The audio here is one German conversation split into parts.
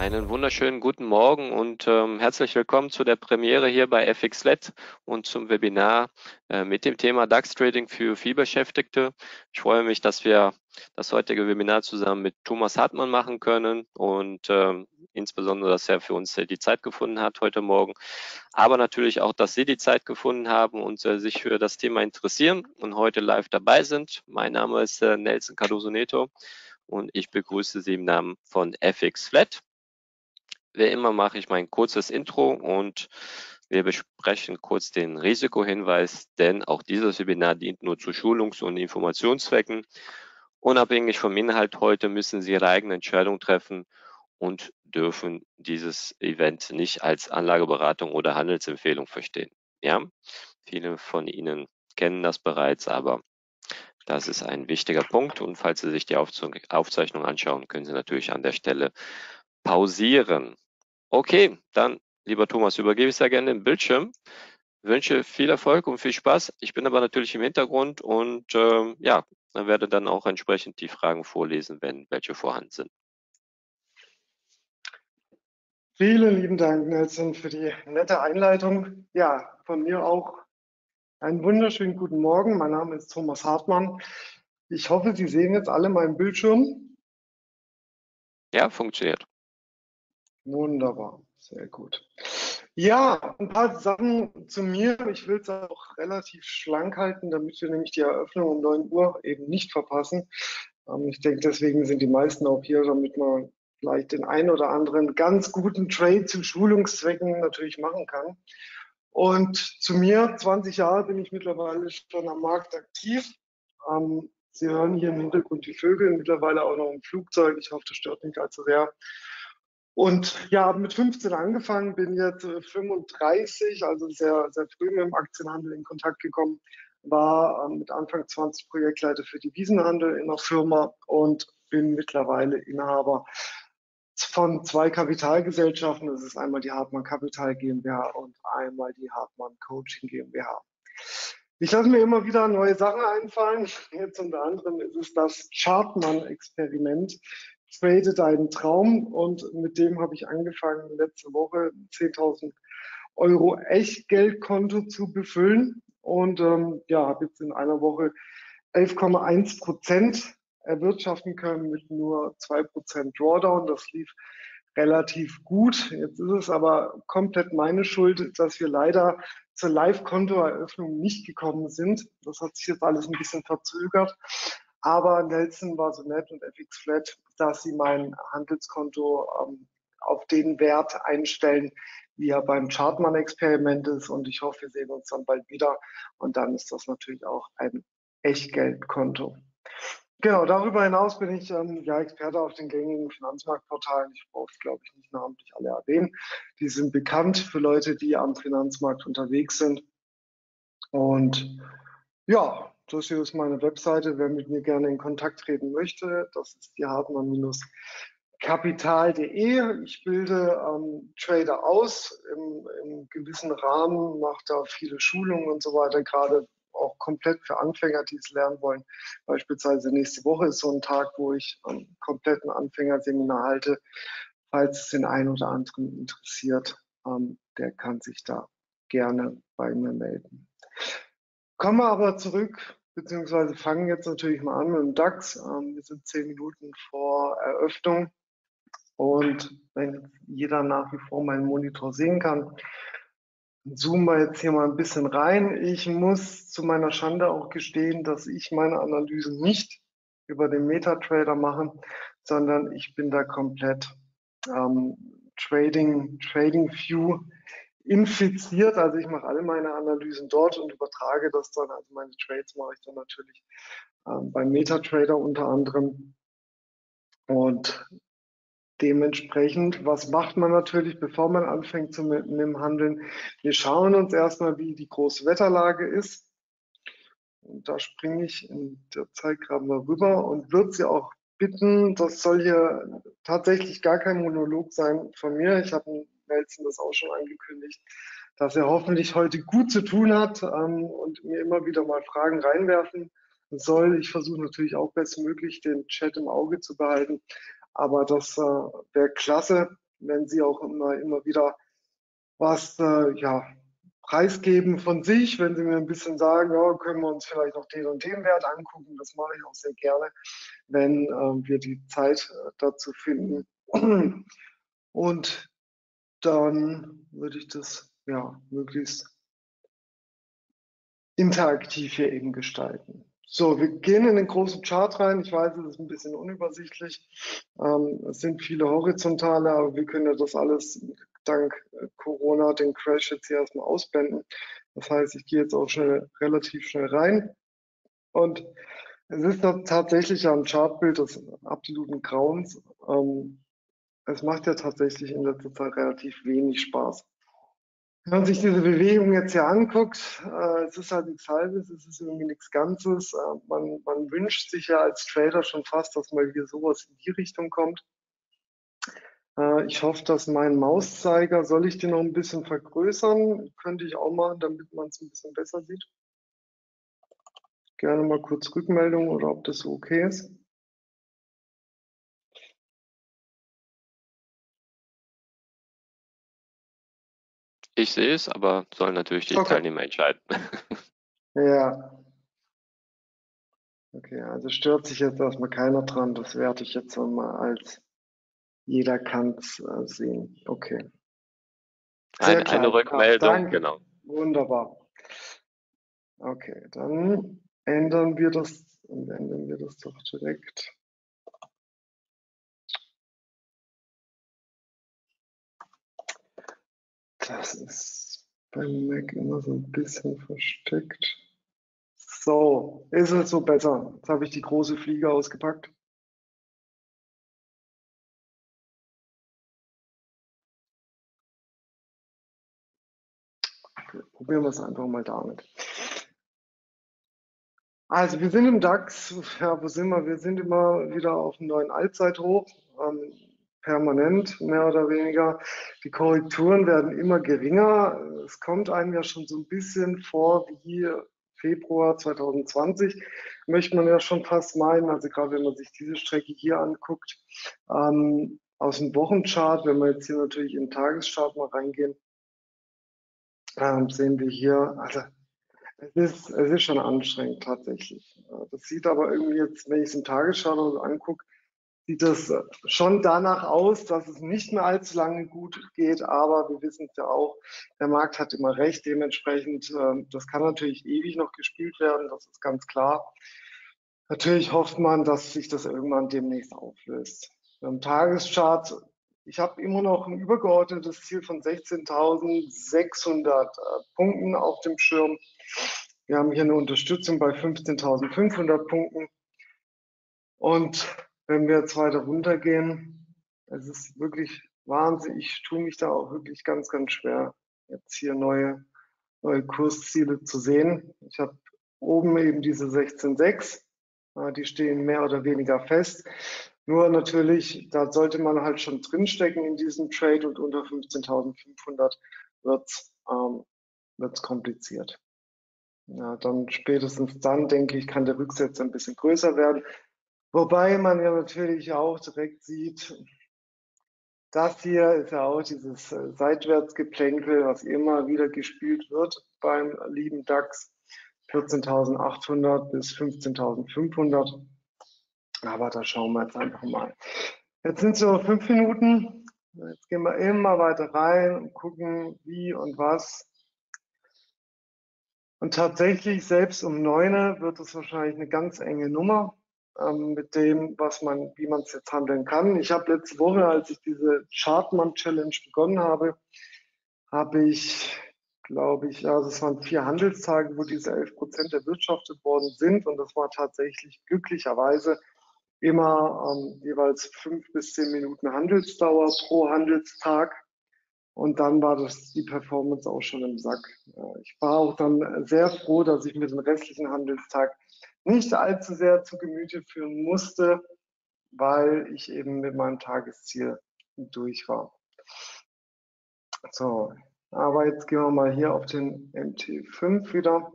Einen wunderschönen guten Morgen und ähm, herzlich willkommen zu der Premiere hier bei FXLET und zum Webinar äh, mit dem Thema DAX Trading für Vielbeschäftigte. Ich freue mich, dass wir das heutige Webinar zusammen mit Thomas Hartmann machen können und ähm, insbesondere, dass er für uns die Zeit gefunden hat heute Morgen, aber natürlich auch, dass Sie die Zeit gefunden haben und äh, sich für das Thema interessieren und heute live dabei sind. Mein Name ist äh, Nelson Cardoso Neto und ich begrüße Sie im Namen von FX Flat. Wie immer mache ich mein kurzes Intro und wir besprechen kurz den Risikohinweis, denn auch dieses Webinar dient nur zu Schulungs- und Informationszwecken. Unabhängig vom Inhalt heute müssen Sie Ihre eigene Entscheidung treffen und dürfen dieses Event nicht als Anlageberatung oder Handelsempfehlung verstehen. Ja, viele von Ihnen kennen das bereits, aber das ist ein wichtiger Punkt. Und falls Sie sich die Aufzeichnung anschauen, können Sie natürlich an der Stelle pausieren. Okay, dann, lieber Thomas, übergebe ich sehr gerne den Bildschirm. Wünsche viel Erfolg und viel Spaß. Ich bin aber natürlich im Hintergrund und äh, ja, werde dann auch entsprechend die Fragen vorlesen, wenn welche vorhanden sind. Vielen lieben Dank, Nelson, für die nette Einleitung. Ja, von mir auch einen wunderschönen guten Morgen. Mein Name ist Thomas Hartmann. Ich hoffe, Sie sehen jetzt alle meinen Bildschirm. Ja, funktioniert. Wunderbar, sehr gut. Ja, ein paar Sachen zu mir. Ich will es auch relativ schlank halten, damit wir nämlich die Eröffnung um 9 Uhr eben nicht verpassen. Ähm, ich denke, deswegen sind die meisten auch hier, damit man vielleicht den einen oder anderen ganz guten Trade zu Schulungszwecken natürlich machen kann. Und zu mir, 20 Jahre bin ich mittlerweile schon am Markt aktiv. Ähm, Sie hören hier im Hintergrund die Vögel, mittlerweile auch noch im Flugzeug. Ich hoffe, das stört nicht allzu sehr. Und ja, mit 15 angefangen, bin jetzt 35, also sehr, sehr früh mit dem Aktienhandel in Kontakt gekommen, war ähm, mit Anfang 20 Projektleiter für die Wiesenhandel in der Firma und bin mittlerweile Inhaber von zwei Kapitalgesellschaften. Das ist einmal die Hartmann Kapital GmbH und einmal die Hartmann Coaching GmbH. Ich lasse mir immer wieder neue Sachen einfallen. Jetzt unter anderem ist es das Chartmann-Experiment. Trade deinen Traum und mit dem habe ich angefangen, letzte Woche 10.000 Euro Echtgeldkonto zu befüllen und ähm, ja, habe jetzt in einer Woche 11,1 Prozent erwirtschaften können mit nur 2% Drawdown. Das lief relativ gut. Jetzt ist es aber komplett meine Schuld, dass wir leider zur Live-Kontoeröffnung nicht gekommen sind. Das hat sich jetzt alles ein bisschen verzögert. Aber Nelson war so nett und FX Flat, dass sie mein Handelskonto ähm, auf den Wert einstellen, wie er beim Chartman-Experiment ist. Und ich hoffe, wir sehen uns dann bald wieder. Und dann ist das natürlich auch ein Echtgeldkonto. Genau, darüber hinaus bin ich ähm, ja Experte auf den gängigen Finanzmarktportalen. Ich brauche es, glaube ich, nicht namentlich alle erwähnen. Die sind bekannt für Leute, die am Finanzmarkt unterwegs sind. Und ja, hier ist meine Webseite. Wer mit mir gerne in Kontakt treten möchte, das ist die hartmann-kapital.de. Ich bilde ähm, Trader aus im, im gewissen Rahmen, mache da viele Schulungen und so weiter, gerade auch komplett für Anfänger, die es lernen wollen. Beispielsweise nächste Woche ist so ein Tag, wo ich ein kompletten Anfängerseminar halte. Falls es den einen oder anderen interessiert, ähm, der kann sich da gerne bei mir melden. Kommen wir aber zurück, beziehungsweise fangen jetzt natürlich mal an mit dem DAX. Ähm, wir sind zehn Minuten vor Eröffnung. Und wenn jeder nach wie vor meinen Monitor sehen kann, zoomen wir jetzt hier mal ein bisschen rein. Ich muss zu meiner Schande auch gestehen, dass ich meine Analysen nicht über den MetaTrader mache, sondern ich bin da komplett ähm, Trading, Trading View infiziert. Also ich mache alle meine Analysen dort und übertrage das dann. Also meine Trades mache ich dann natürlich ähm, beim MetaTrader unter anderem. Und Dementsprechend, was macht man natürlich, bevor man anfängt zu mit dem Handeln? Wir schauen uns erstmal, wie die große Wetterlage ist. Und da springe ich in der Zeit gerade mal rüber und würde Sie auch bitten, das soll hier tatsächlich gar kein Monolog sein von mir. Ich habe Nelson das auch schon angekündigt, dass er hoffentlich heute gut zu tun hat ähm, und mir immer wieder mal Fragen reinwerfen soll. Ich versuche natürlich auch bestmöglich den Chat im Auge zu behalten. Aber das äh, wäre klasse, wenn Sie auch immer, immer wieder was äh, ja, preisgeben von sich, wenn Sie mir ein bisschen sagen, ja, können wir uns vielleicht noch den und den Wert angucken. Das mache ich auch sehr gerne, wenn äh, wir die Zeit äh, dazu finden. Und dann würde ich das ja möglichst interaktiv hier eben gestalten. So, wir gehen in den großen Chart rein. Ich weiß, es ist ein bisschen unübersichtlich. Ähm, es sind viele horizontale, aber wir können ja das alles dank Corona, den Crash jetzt hier erstmal ausblenden. Das heißt, ich gehe jetzt auch schnell, relativ schnell rein. Und es ist tatsächlich ein Chartbild des absoluten Grauens. Ähm, es macht ja tatsächlich in letzter Zeit relativ wenig Spaß. Wenn man sich diese Bewegung jetzt hier anguckt, äh, es ist halt nichts Halbes, es ist irgendwie nichts Ganzes. Äh, man, man, wünscht sich ja als Trader schon fast, dass mal hier sowas in die Richtung kommt. Äh, ich hoffe, dass mein Mauszeiger, soll ich den noch ein bisschen vergrößern? Könnte ich auch machen, damit man es ein bisschen besser sieht. Gerne mal kurz Rückmeldung oder ob das so okay ist. Ich sehe es, aber sollen natürlich die okay. Teilnehmer entscheiden. Ja. Okay, also stört sich jetzt erstmal keiner dran. Das werte ich jetzt mal als jeder kann es äh, sehen. Okay. Eine, eine, Rückmeldung, ja, genau. Wunderbar. Okay, dann ändern wir das und ändern wir das doch direkt. Das ist beim Mac immer so ein bisschen versteckt. So, ist es so besser. Jetzt habe ich die große Fliege ausgepackt. Okay, probieren wir es einfach mal damit. Also wir sind im DAX, ja, wo sind wir? Wir sind immer wieder auf einem neuen Allzeithoch. Ähm, permanent, mehr oder weniger. Die Korrekturen werden immer geringer. Es kommt einem ja schon so ein bisschen vor wie Februar 2020, möchte man ja schon fast meinen, also gerade wenn man sich diese Strecke hier anguckt, ähm, aus dem Wochenchart, wenn wir jetzt hier natürlich in den Tageschart mal reingehen, ähm, sehen wir hier, also es ist, es ist schon anstrengend tatsächlich. Das sieht aber irgendwie jetzt, wenn ich es im Tagesschau angucke, sieht das schon danach aus, dass es nicht mehr allzu lange gut geht, aber wir wissen es ja auch, der Markt hat immer recht, dementsprechend, ähm, das kann natürlich ewig noch gespielt werden, das ist ganz klar. Natürlich hofft man, dass sich das irgendwann demnächst auflöst. Im Tageschart, ich habe immer noch ein übergeordnetes Ziel von 16.600 äh, Punkten auf dem Schirm. Wir haben hier eine Unterstützung bei 15.500 Punkten. Und wenn wir jetzt weiter runtergehen, es ist wirklich Wahnsinn. Ich tue mich da auch wirklich ganz, ganz schwer, jetzt hier neue, neue Kursziele zu sehen. Ich habe oben eben diese 16,6, die stehen mehr oder weniger fest. Nur natürlich, da sollte man halt schon drinstecken in diesem Trade und unter 15.500 wird es ähm, wird's kompliziert. Ja, dann spätestens dann, denke ich, kann der Rücksetzer ein bisschen größer werden. Wobei man ja natürlich auch direkt sieht, das hier ist ja auch dieses äh, Seitwärtsgeplänkel, was immer wieder gespielt wird beim lieben DAX. 14.800 bis 15.500. Aber da schauen wir jetzt einfach mal. Jetzt sind so fünf Minuten. Jetzt gehen wir immer weiter rein und gucken, wie und was. Und tatsächlich, selbst um neun wird es wahrscheinlich eine ganz enge Nummer ähm, mit dem, was man, wie man es jetzt handeln kann. Ich habe letzte Woche, als ich diese Chartman Challenge begonnen habe, habe ich, glaube ich, also es waren vier Handelstage, wo diese 11 Prozent erwirtschaftet worden sind und das war tatsächlich glücklicherweise immer ähm, jeweils fünf bis zehn Minuten Handelsdauer pro Handelstag. Und dann war das die Performance auch schon im Sack. Ich war auch dann sehr froh, dass ich mir den restlichen Handelstag nicht allzu sehr zu Gemüte führen musste, weil ich eben mit meinem Tagesziel durch war. So, aber jetzt gehen wir mal hier auf den MT5 wieder.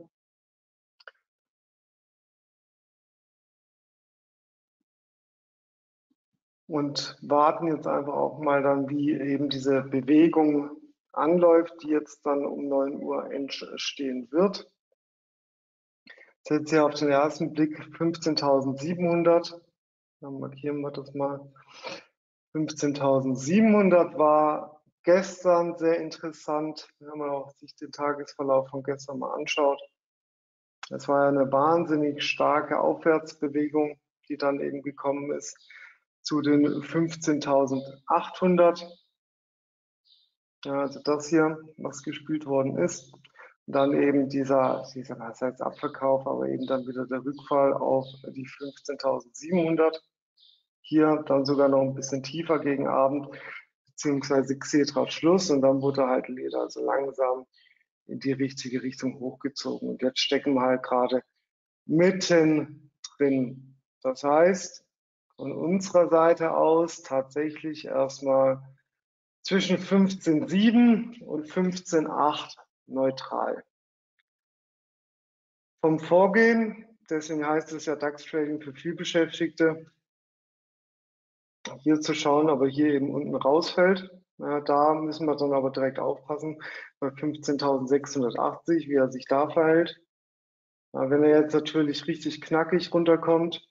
und warten jetzt einfach auch mal dann, wie eben diese Bewegung anläuft, die jetzt dann um 9 Uhr entstehen wird. Jetzt hier auf den ersten Blick 15.700. Dann markieren wir das mal. 15.700 war gestern sehr interessant, wenn man auch sich den Tagesverlauf von gestern mal anschaut. Es war eine wahnsinnig starke Aufwärtsbewegung, die dann eben gekommen ist zu den 15.800. Ja, also das hier, was gespielt worden ist. Dann eben dieser, dieser was heißt Abverkauf, aber eben dann wieder der Rückfall auf die 15.700. Hier dann sogar noch ein bisschen tiefer gegen Abend, beziehungsweise Xetra Schluss und dann wurde halt Leder also langsam in die richtige Richtung hochgezogen. Und jetzt stecken wir halt gerade mitten drin. Das heißt, von unserer Seite aus tatsächlich erstmal zwischen 15,7 und 15,8 neutral. Vom Vorgehen, deswegen heißt es ja DAX Trading für vielbeschäftigte, hier zu schauen, aber hier eben unten rausfällt. Ja, da müssen wir dann aber direkt aufpassen bei 15.680, wie er sich da verhält. Ja, wenn er jetzt natürlich richtig knackig runterkommt,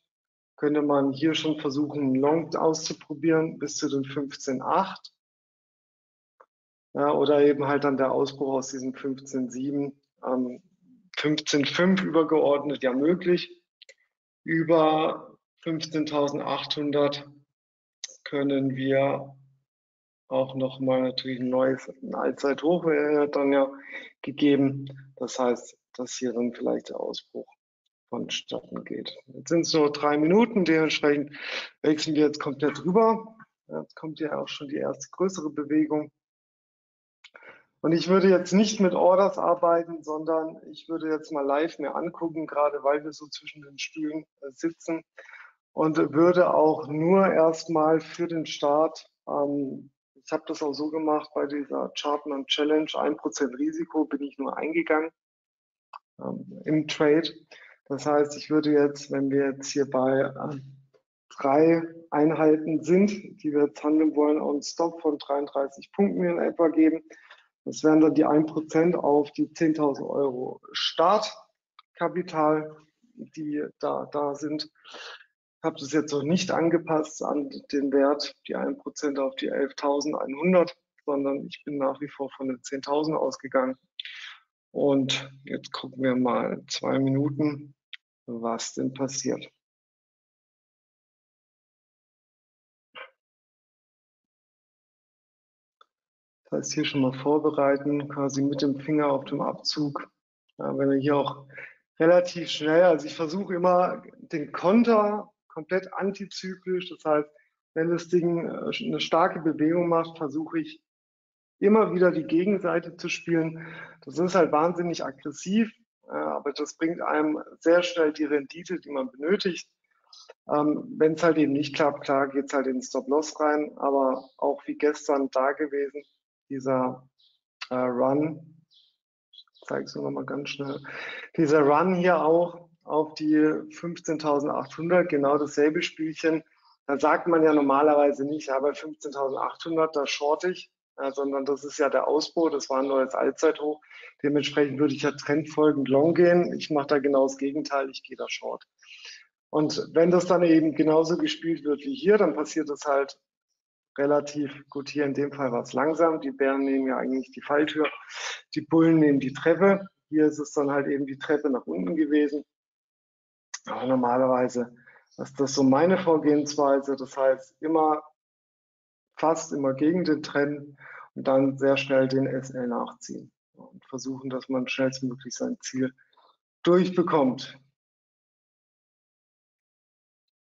könnte man hier schon versuchen, Long auszuprobieren bis zu den 15.8. Ja, oder eben halt dann der Ausbruch aus diesem 15.7, ähm, 15.5 übergeordnet ja möglich. Über 15.800 können wir auch nochmal natürlich ein neues ein Allzeithoch wäre dann ja gegeben. Das heißt, dass hier dann vielleicht der Ausbruch vonstatten geht. Jetzt sind es nur drei Minuten, dementsprechend wechseln wir jetzt komplett rüber. Jetzt kommt ja auch schon die erste größere Bewegung. Und ich würde jetzt nicht mit Orders arbeiten, sondern ich würde jetzt mal live mir angucken, gerade weil wir so zwischen den Stühlen äh, sitzen und würde auch nur erstmal für den Start, ähm, ich habe das auch so gemacht bei dieser Chartman Challenge, 1% Risiko bin ich nur eingegangen ähm, im Trade. Das heißt, ich würde jetzt, wenn wir jetzt hier bei äh, drei Einheiten sind, die wir jetzt handeln wollen, einen Stop von 33 Punkten in etwa geben. Das wären dann die 1% auf die 10.000 Euro Startkapital, die da, da sind. Ich habe das jetzt noch nicht angepasst an den Wert, die 1% auf die 11.100, sondern ich bin nach wie vor von den 10.000 ausgegangen. Und jetzt gucken wir mal zwei Minuten, was denn passiert. Das heißt, hier schon mal vorbereiten, quasi mit dem Finger auf dem Abzug. Ja, wenn er hier auch relativ schnell, also ich versuche immer den Konter komplett antizyklisch, das heißt, wenn das Ding äh, eine starke Bewegung macht, versuche ich immer wieder die Gegenseite zu spielen. Das ist halt wahnsinnig aggressiv, äh, aber das bringt einem sehr schnell die Rendite, die man benötigt. Ähm, Wenn es halt eben nicht klappt, klar geht es halt in Stop-Loss rein, aber auch wie gestern da gewesen, dieser äh, Run, ich zeige es nur noch mal ganz schnell, dieser Run hier auch auf die 15.800, genau dasselbe Spielchen. Da sagt man ja normalerweise nicht, ja, bei 15.800, da short ich, äh, sondern das ist ja der Ausbau, das war ein neues Allzeithoch. Dementsprechend würde ich ja trendfolgend long gehen. Ich mache da genau das Gegenteil, ich gehe da short. Und wenn das dann eben genauso gespielt wird wie hier, dann passiert das halt relativ gut. Hier in dem Fall war es langsam. Die Bären nehmen ja eigentlich die Falltür, die Bullen nehmen die Treppe. Hier ist es dann halt eben die Treppe nach unten gewesen. Aber normalerweise ist das so meine Vorgehensweise. Das heißt, immer fast immer gegen den Trend und dann sehr schnell den SL nachziehen und versuchen, dass man schnellstmöglich sein Ziel durchbekommt.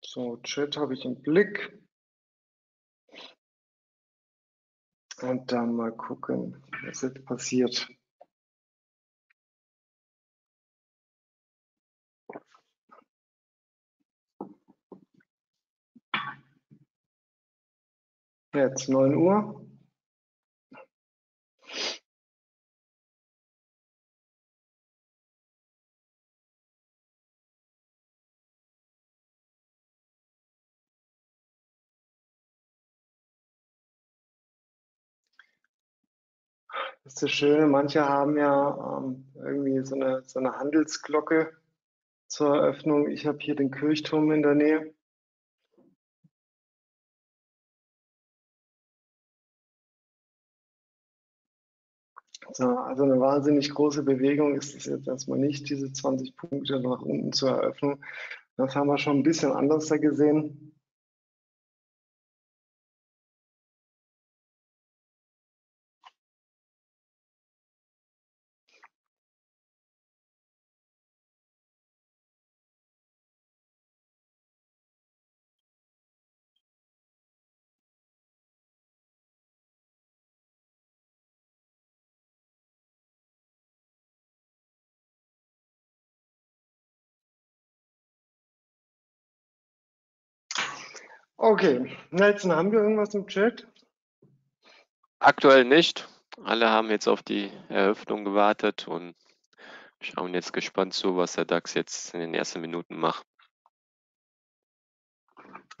So, Chat habe ich im Blick. Und dann mal gucken, was jetzt passiert. Jetzt 9 Uhr. Das ist das Schöne, manche haben ja ähm, irgendwie so eine, so eine Handelsglocke zur Eröffnung. Ich habe hier den Kirchturm in der Nähe. So, also eine wahnsinnig große Bewegung ist es jetzt erstmal nicht, diese 20 Punkte nach unten zur Eröffnung. Das haben wir schon ein bisschen anders da gesehen. Okay, Nelson, haben wir irgendwas im Chat? Aktuell nicht. Alle haben jetzt auf die Eröffnung gewartet und schauen jetzt gespannt zu, was der DAX jetzt in den ersten Minuten macht.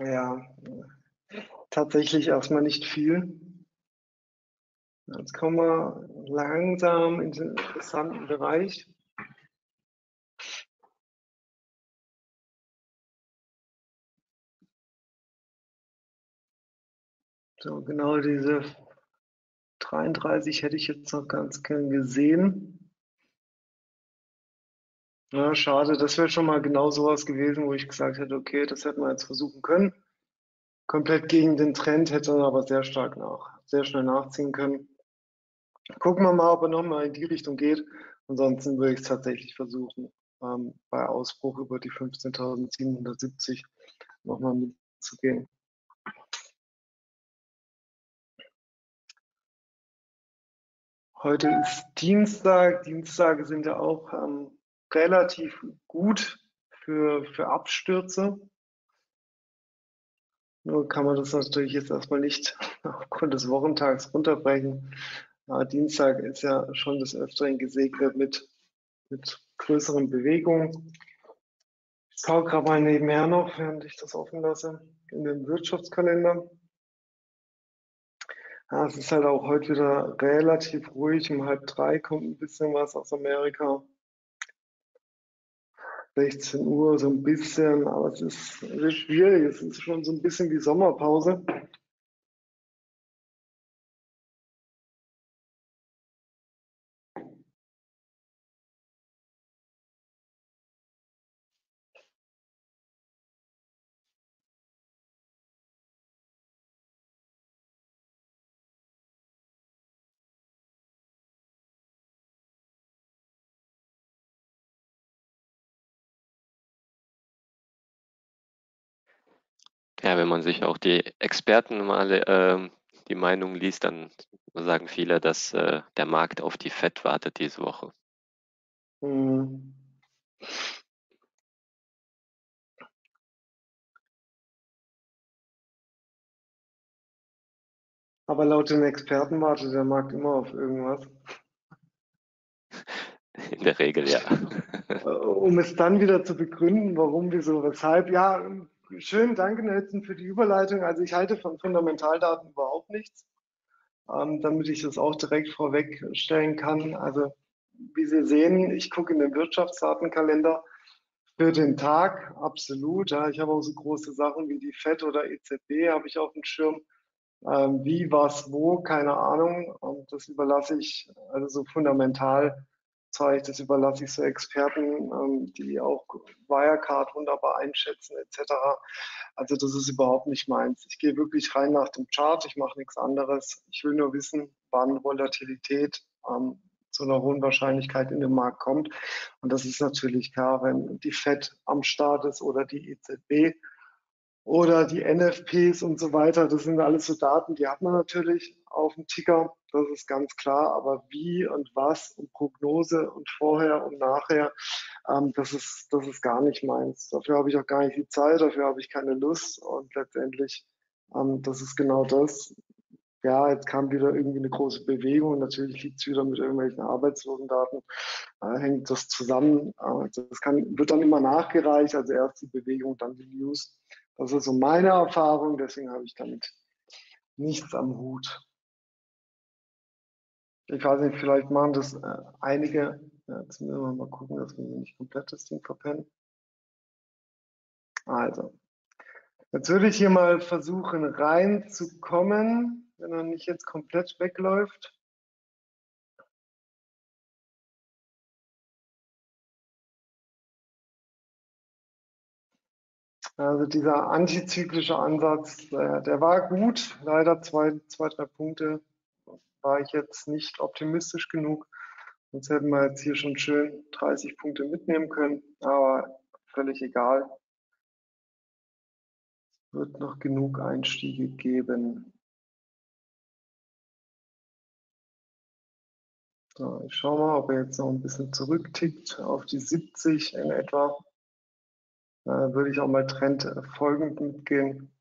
Ja, tatsächlich erstmal nicht viel. Jetzt kommen wir langsam in den interessanten Bereich. So, genau diese 33 hätte ich jetzt noch ganz gern gesehen. Ja, schade, das wäre schon mal genau sowas gewesen, wo ich gesagt hätte, okay, das hätten wir jetzt versuchen können. Komplett gegen den Trend hätte man aber sehr stark nach, sehr schnell nachziehen können. Gucken wir mal, ob er nochmal in die Richtung geht. Ansonsten würde ich es tatsächlich versuchen, ähm, bei Ausbruch über die 15.770 nochmal mitzugehen. Heute ist Dienstag. Dienstage sind ja auch ähm, relativ gut für, für Abstürze. Nur kann man das natürlich jetzt erstmal nicht aufgrund des Wochentags runterbrechen. Aber Dienstag ist ja schon des Öfteren gesegnet mit, mit größeren Bewegungen. Ich schaue gerade mal nebenher noch, während ich das offen lasse, in den Wirtschaftskalender. Ja, es ist halt auch heute wieder relativ ruhig. Um halb drei kommt ein bisschen was aus Amerika. 16 Uhr so ein bisschen, aber es ist, schwierig. Es ist schon so ein bisschen wie Sommerpause. Ja, wenn man sich auch die Experten mal äh, die Meinung liest, dann sagen viele, dass äh, der Markt auf die FED wartet diese Woche. Hm. Aber laut den Experten wartet der Markt immer auf irgendwas. In der Regel, ja. um es dann wieder zu begründen, warum, wieso, weshalb. Ja, schön, danke Nelson für die Überleitung. Also ich halte von Fundamentaldaten überhaupt nichts, ähm, damit ich das auch direkt vorwegstellen kann. Also wie Sie sehen, ich gucke in den Wirtschaftsdatenkalender für den Tag, absolut. Ja, ich habe auch so große Sachen wie die FED oder EZB habe ich auf dem Schirm. Ähm, wie, was, wo, keine Ahnung. Und das überlasse ich also so fundamental Zeug, das überlasse ich so Experten, ähm, die auch Wirecard wunderbar einschätzen etc. Also das ist überhaupt nicht meins. Ich gehe wirklich rein nach dem Chart, ich mache nichts anderes. Ich will nur wissen, wann Volatilität ähm, zu einer hohen Wahrscheinlichkeit in den Markt kommt. Und das ist natürlich klar, wenn die FED am Start ist oder die EZB oder die NFPs und so weiter. Das sind alles so Daten, die hat man natürlich auf dem Ticker, das ist ganz klar. Aber wie und was und Prognose und vorher und nachher, ähm, das, ist, das ist gar nicht meins. Dafür habe ich auch gar nicht die Zeit, dafür habe ich keine Lust und letztendlich, ähm, das ist genau das. Ja, jetzt kam wieder irgendwie eine große Bewegung. Natürlich liegt es wieder mit irgendwelchen Arbeitslosendaten, äh, hängt das zusammen. Also das kann, wird dann immer nachgereicht, also erst die Bewegung, dann die News. Das ist so meine Erfahrung, deswegen habe ich damit nichts am Hut. Ich weiß nicht, vielleicht machen das äh, einige. Jetzt müssen wir mal gucken, dass wir nicht komplett das Ding verpennen. Also, jetzt würde ich hier mal versuchen reinzukommen, wenn er nicht jetzt komplett wegläuft. Also dieser antizyklische Ansatz, der war gut. Leider zwei, zwei, drei Punkte war ich jetzt nicht optimistisch genug. Sonst hätten wir jetzt hier schon schön 30 Punkte mitnehmen können, aber völlig egal. Es wird noch genug Einstiege geben. So, ich schaue mal, ob er jetzt noch ein bisschen zurücktickt auf die 70 in etwa. Da würde ich auch mal Trend folgend mitgehen.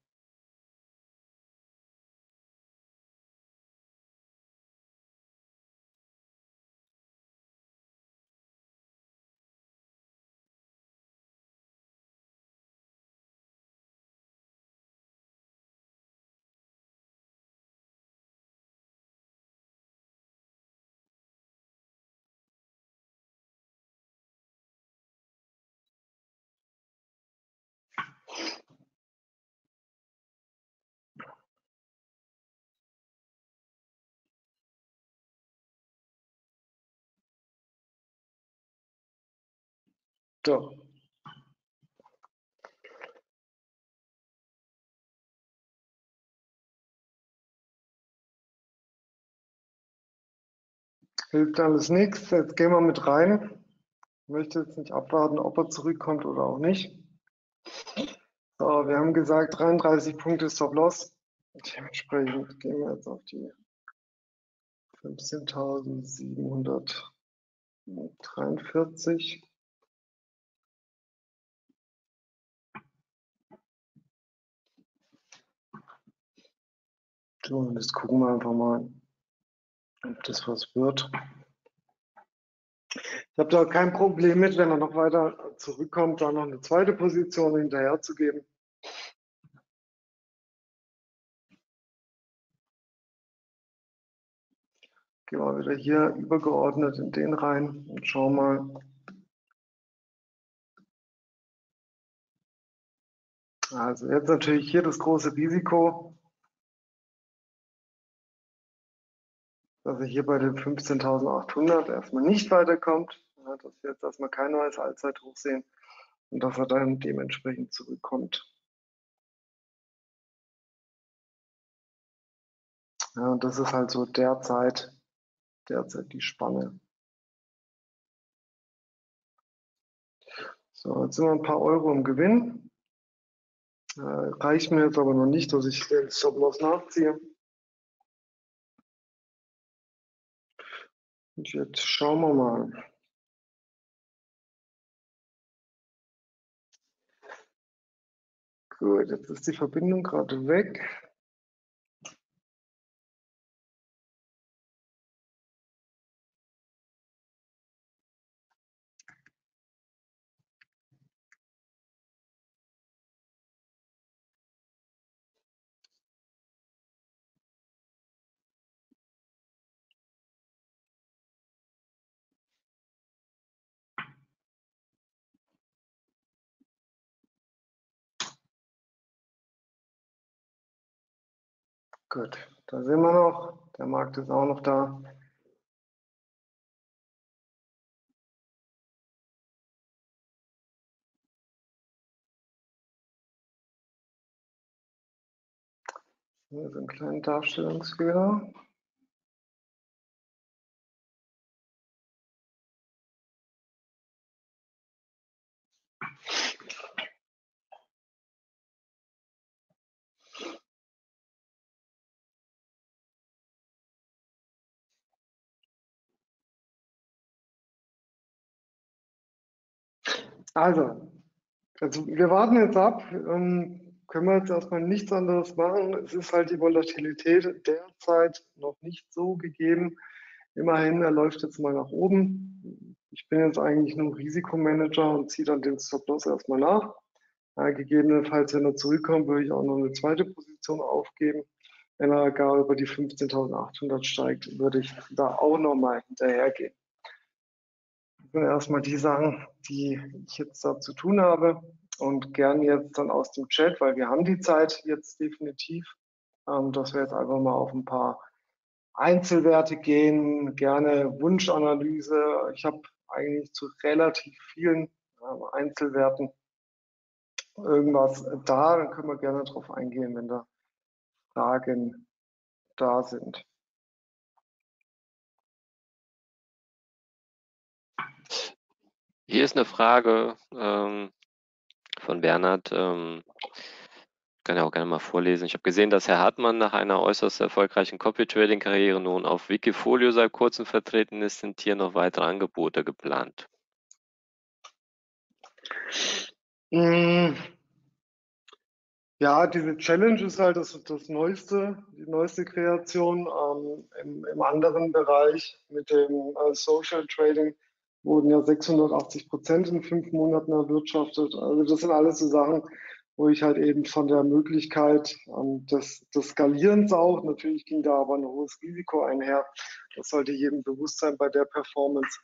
So. Hilft alles nichts. Jetzt gehen wir mit rein. Ich möchte jetzt nicht abwarten, ob er zurückkommt oder auch nicht. So, wir haben gesagt 33 Punkte Stop-Loss. Dementsprechend gehen wir jetzt auf die 15.743. So, jetzt gucken wir einfach mal, ob das was wird. Ich habe da kein Problem mit, wenn er noch weiter zurückkommt, da noch eine zweite Position hinterher zu geben. Gehen wir wieder hier übergeordnet in den rein und schauen mal. Also jetzt natürlich hier das große Risiko. Dass er hier bei den 15.800 erstmal nicht weiterkommt, dass wir jetzt erstmal kein neues Allzeithoch sehen und dass er dann dementsprechend zurückkommt. Ja, und das ist halt so derzeit, derzeit die Spanne. So, jetzt sind wir ein paar Euro im Gewinn. Äh, reicht mir jetzt aber noch nicht, dass ich den Stop-Loss nachziehe. Und jetzt schauen wir mal. Gut, jetzt ist die Verbindung gerade weg. Gut, da sind wir noch. Der Markt ist auch noch da. Hier ist ein kleiner Darstellungsfehler. Also, also wir warten jetzt ab. Ähm, können wir jetzt erstmal nichts anderes machen. Es ist halt die Volatilität derzeit noch nicht so gegeben. Immerhin, er läuft jetzt mal nach oben. Ich bin jetzt eigentlich nur Risikomanager und ziehe dann den Stop-Loss erstmal nach. Äh, gegebenenfalls, wenn er zurückkommt, würde ich auch noch eine zweite Position aufgeben. wenn er gar über die 15.800 steigt, würde ich da auch nochmal hinterhergehen. Sind erstmal die Sachen, die ich jetzt da zu tun habe und gern jetzt dann aus dem Chat, weil wir haben die Zeit jetzt definitiv, ähm, dass wir jetzt einfach mal auf ein paar Einzelwerte gehen, gerne Wunschanalyse. Ich habe eigentlich zu relativ vielen ähm, Einzelwerten irgendwas da, dann können wir gerne darauf eingehen, wenn da Fragen da sind. Hier ist eine Frage ähm, von Bernhard. Ähm, kann ja auch gerne mal vorlesen. Ich habe gesehen, dass Herr Hartmann nach einer äußerst erfolgreichen Copy-Trading-Karriere nun auf Wikifolio seit kurzem vertreten ist. Sind hier noch weitere Angebote geplant? Hm. Ja, diese Challenge ist halt das, das neueste, die neueste Kreation. Ähm, im, im, anderen Bereich mit dem äh, Social Trading wurden ja 680 Prozent in fünf Monaten erwirtschaftet. Also das sind alles so Sachen, wo ich halt eben von der Möglichkeit ähm, des, des Skalierens auch, natürlich ging da aber ein hohes Risiko einher. Das sollte jedem bewusst sein bei der Performance.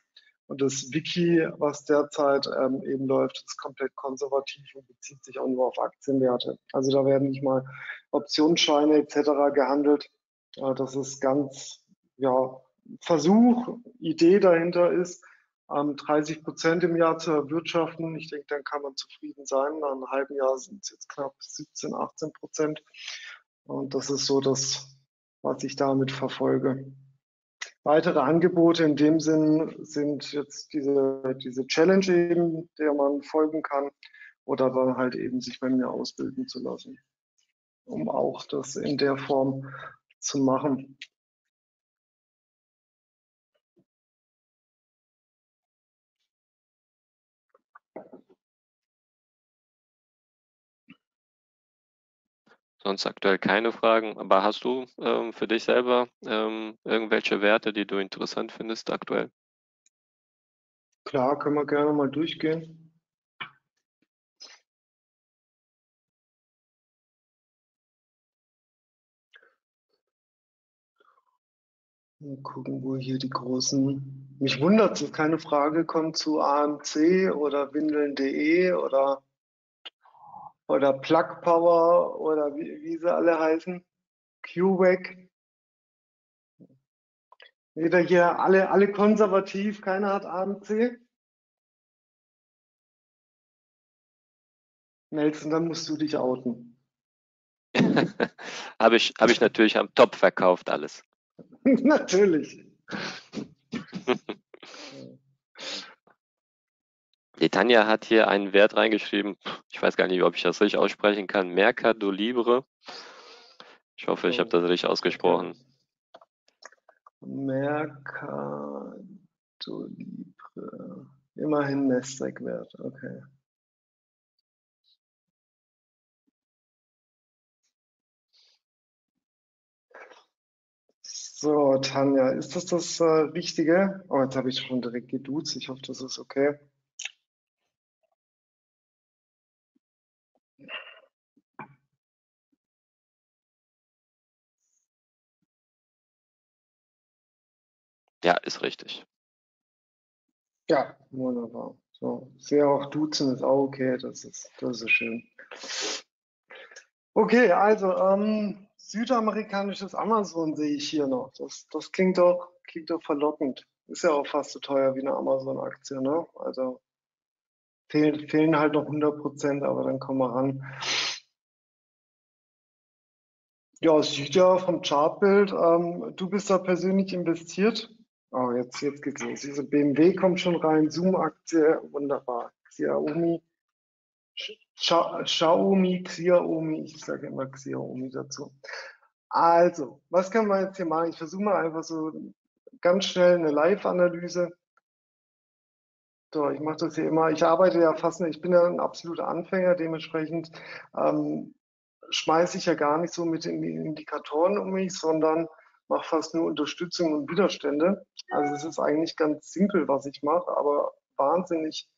Und das Wiki, was derzeit ähm, eben läuft, ist komplett konservativ und bezieht sich auch nur auf Aktienwerte. Also da werden nicht mal Optionsscheine etc. gehandelt. Äh, das ist ganz, ja, Versuch, Idee dahinter ist, 30 Prozent im Jahr zu erwirtschaften. Ich denke, dann kann man zufrieden sein. Nach einem halben Jahr sind es jetzt knapp 17, 18 Prozent. Und das ist so das, was ich damit verfolge. Weitere Angebote in dem Sinn sind jetzt diese, diese Challenge eben, der man folgen kann oder dann halt eben sich bei mir ausbilden zu lassen, um auch das in der Form zu machen. Sonst aktuell keine Fragen. Aber hast du ähm, für dich selber ähm, irgendwelche Werte, die du interessant findest aktuell? Klar, können wir gerne mal durchgehen. Mal gucken, wo hier die großen. Mich wundert, dass keine Frage kommt zu AMC oder Windeln.de oder oder Plug Power oder wie, wie sie alle heißen, QWEC. Wieder hier alle, alle konservativ, keiner hat AMC. Nelson, dann musst du dich outen. habe ich, hab ich natürlich am Top verkauft alles. natürlich. Die Tanja hat hier einen Wert reingeschrieben. Ich weiß gar nicht, ob ich das richtig aussprechen kann. Mercado Libre. Ich hoffe, ich habe das richtig ausgesprochen. Mercado Libre. Immerhin Nasdaq-Wert. Okay. So, Tanja, ist das das äh, Richtige? Oh, jetzt habe ich schon direkt geduzt. Ich hoffe, das ist okay. Ja, ist richtig. Ja, wunderbar. So, sehr auch duzen ist auch okay, das ist, das ist schön. Okay, also ähm, südamerikanisches Amazon sehe ich hier noch. Das, das klingt doch, klingt doch verlockend. Ist ja auch fast so teuer wie eine Amazon-Aktie, ne? Also fehlen, fehlen halt noch 100 Prozent, aber dann kommen wir ran. Ja, sieht ja vom Chartbild, ähm, du bist da persönlich investiert. Oh, jetzt, jetzt geht's los. Diese BMW kommt schon rein, Zoom-Aktie, wunderbar. Xiaomi, Xiaomi, Xiaomi, ich sage immer Xiaomi dazu. Also, was kann man jetzt hier machen? Ich versuche mal einfach so ganz schnell eine Live-Analyse. So, ich mache das hier immer. Ich arbeite ja fast, ich bin ja ein absoluter Anfänger, dementsprechend ähm, schmeiße ich ja gar nicht so mit den Indikatoren um mich, sondern mache fast nur Unterstützung und Widerstände. Also es ist eigentlich ganz simpel, was ich mache, aber wahnsinnig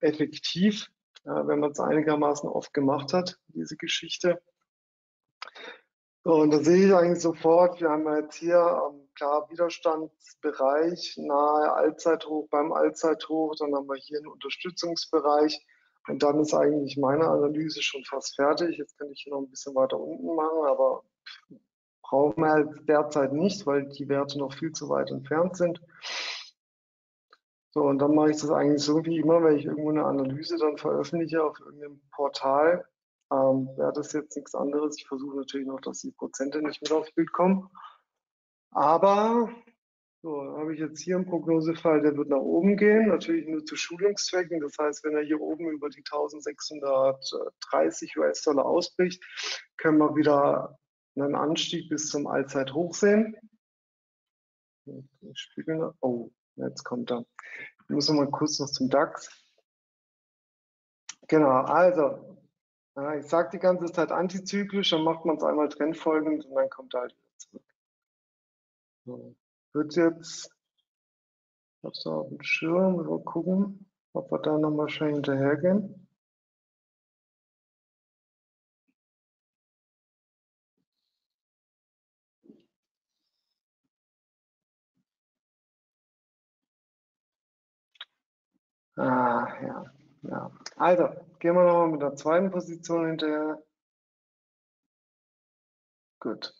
effektiv, äh, wenn man es einigermaßen oft gemacht hat, diese Geschichte. und da sehe ich eigentlich sofort, wir haben jetzt hier ähm, klar Widerstandsbereich nahe Allzeithoch beim Allzeithoch, dann haben wir hier einen Unterstützungsbereich und dann ist eigentlich meine Analyse schon fast fertig. Jetzt kann ich hier noch ein bisschen weiter unten machen, aber brauchen wir halt derzeit nicht, weil die Werte noch viel zu weit entfernt sind. So, und dann mache ich das eigentlich so wie immer, wenn ich irgendwo eine Analyse dann veröffentliche auf irgendeinem Portal, ähm, wäre das jetzt nichts anderes. Ich versuche natürlich noch, dass die Prozente nicht mit aufs Bild kommen. Aber so, habe ich jetzt hier einen Prognosefall, der wird nach oben gehen, natürlich nur zu Schulungszwecken. Das heißt, wenn er hier oben über die 1630 US-Dollar ausbricht, können wir wieder einen Anstieg bis zum Allzeithoch sehen. Oh, jetzt kommt er. Ich muss noch mal kurz noch zum DAX. Genau, also ich sage die ganze Zeit antizyklisch, dann macht man es einmal trendfolgend und dann kommt er halt wieder zurück. So. Wird jetzt, ich habe es auf dem Schirm, wir gucken, ob wir da nochmal schnell hinterhergehen. Ah, ja, ja. Also, gehen wir nochmal mit der zweiten Position hinterher. Gut.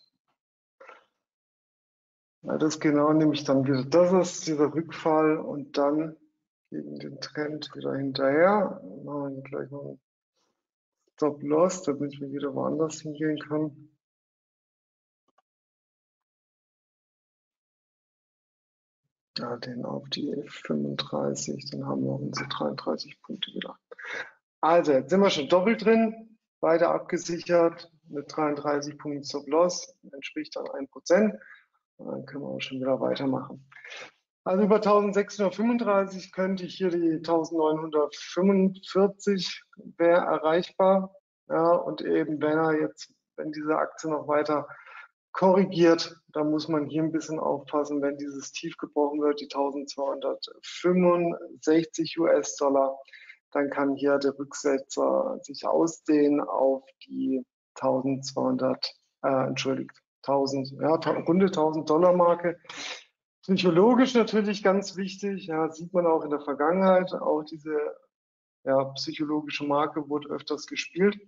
Ja, das genau nehme ich dann wieder. Das ist dieser Rückfall und dann gegen den Trend wieder hinterher. Machen wir gleich noch einen Stop-Loss, damit ich wieder woanders hingehen kann. Ja, den auf die F35, dann haben wir unsere 33 Punkte wieder. Also, jetzt sind wir schon doppelt drin, beide abgesichert mit 33 Punkten Stop-Loss, entspricht dann 1%. Und dann können wir auch schon wieder weitermachen. Also über 1635 könnte ich hier die 1945 wäre erreichbar. Ja, und eben wenn er jetzt, wenn diese Aktie noch weiter korrigiert, dann muss man hier ein bisschen aufpassen, wenn dieses Tief gebrochen wird, die 1265 US-Dollar, dann kann hier der Rücksetzer sich ausdehnen auf die 1200, äh, entschuldigt, 1000, ja, runde 1000 Dollar Marke. Psychologisch natürlich ganz wichtig, ja, sieht man auch in der Vergangenheit, auch diese ja, psychologische Marke wurde öfters gespielt.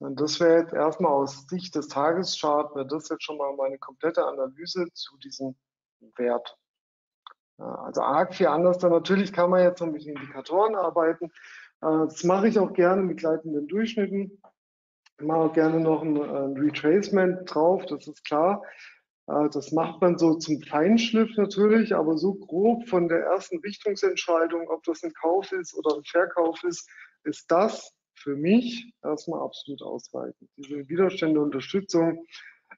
Und das wäre jetzt erstmal aus Sicht des Tageschart, wäre das jetzt schon mal meine komplette Analyse zu diesem Wert. Ja, also arg viel anders. Dann natürlich kann man jetzt noch mit Indikatoren arbeiten. Äh, das mache ich auch gerne mit gleitenden Durchschnitten. Ich mache auch gerne noch ein, ein Retracement drauf, das ist klar. Äh, das macht man so zum Feinschliff natürlich, aber so grob von der ersten Richtungsentscheidung, ob das ein Kauf ist oder ein Verkauf ist, ist das für mich erstmal absolut ausreichend. Diese Widerstände, Unterstützung,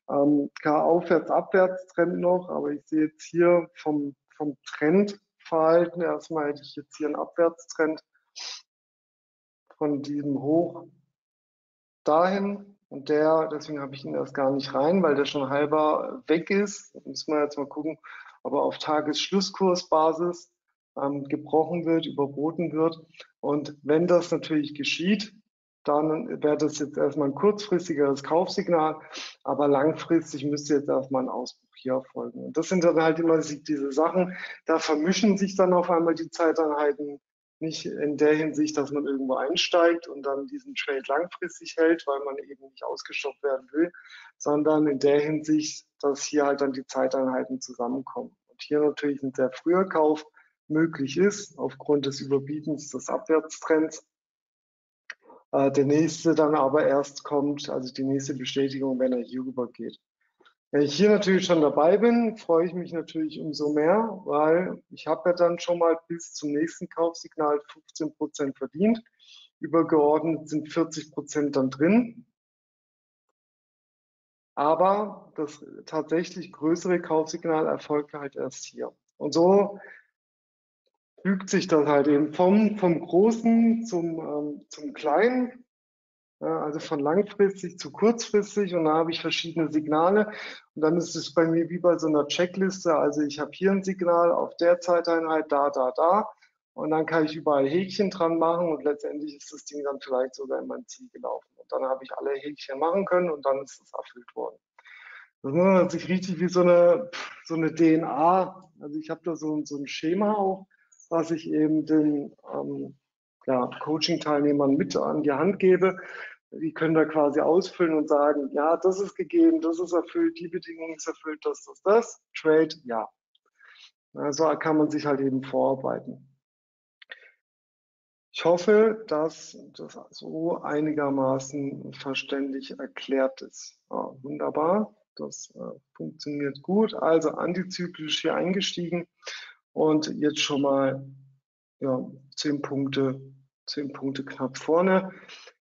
ähm, klar aufwärts, abwärts Trend noch, aber ich sehe jetzt hier vom, vom Trendverhalten erstmal hätte ich jetzt hier einen Abwärtstrend von diesem Hoch dahin und der, deswegen habe ich ihn erst gar nicht rein, weil der schon halber weg ist. Da müssen wir jetzt mal gucken, ob er auf Tagesschlusskursbasis ähm, gebrochen wird, überboten wird. Und wenn das natürlich geschieht, dann wäre das jetzt erstmal ein kurzfristigeres Kaufsignal, aber langfristig müsste jetzt erstmal ein Ausbruch hier erfolgen. Und das sind dann halt immer diese Sachen, da vermischen sich dann auf einmal die Zeiteinheiten nicht in der Hinsicht, dass man irgendwo einsteigt und dann diesen Trade langfristig hält, weil man eben nicht ausgestoppt werden will, sondern in der Hinsicht, dass hier halt dann die Zeiteinheiten zusammenkommen. Und hier natürlich ein sehr früher Kauf möglich ist, aufgrund des Überbietens des Abwärtstrends. Äh, der nächste dann aber erst kommt, also die nächste Bestätigung, wenn er hier rübergeht. Wenn ich hier natürlich schon dabei bin, freue ich mich natürlich umso mehr, weil ich habe ja dann schon mal bis zum nächsten Kaufsignal 15 Prozent verdient. Übergeordnet sind 40 Prozent dann drin. Aber das tatsächlich größere Kaufsignal erfolgt halt erst hier. Und so fügt sich das halt eben vom, vom Großen zum, ähm, zum Kleinen, ja, also von langfristig zu kurzfristig. Und da habe ich verschiedene Signale. Und dann ist es bei mir wie bei so einer Checkliste, also ich habe hier ein Signal auf der Zeiteinheit, da, da, da. Und dann kann ich überall Häkchen dran machen. Und letztendlich ist das Ding dann vielleicht sogar in mein Ziel gelaufen. Und dann habe ich alle Häkchen machen können und dann ist es erfüllt worden. Das macht sich richtig wie so eine, so eine DNA. Also ich habe da so, so ein Schema auch, was ich eben den ähm, ja, Coaching-Teilnehmern mit an die Hand gebe. Die können da quasi ausfüllen und sagen, ja, das ist gegeben, das ist erfüllt, die Bedingung ist erfüllt, das, das, das. Trade, ja. So also kann man sich halt eben vorarbeiten. Ich hoffe, dass das so einigermaßen verständlich erklärt ist. Ja, wunderbar, das äh, funktioniert gut. Also antizyklisch hier eingestiegen und jetzt schon mal ja, zehn Punkte, zehn Punkte knapp vorne.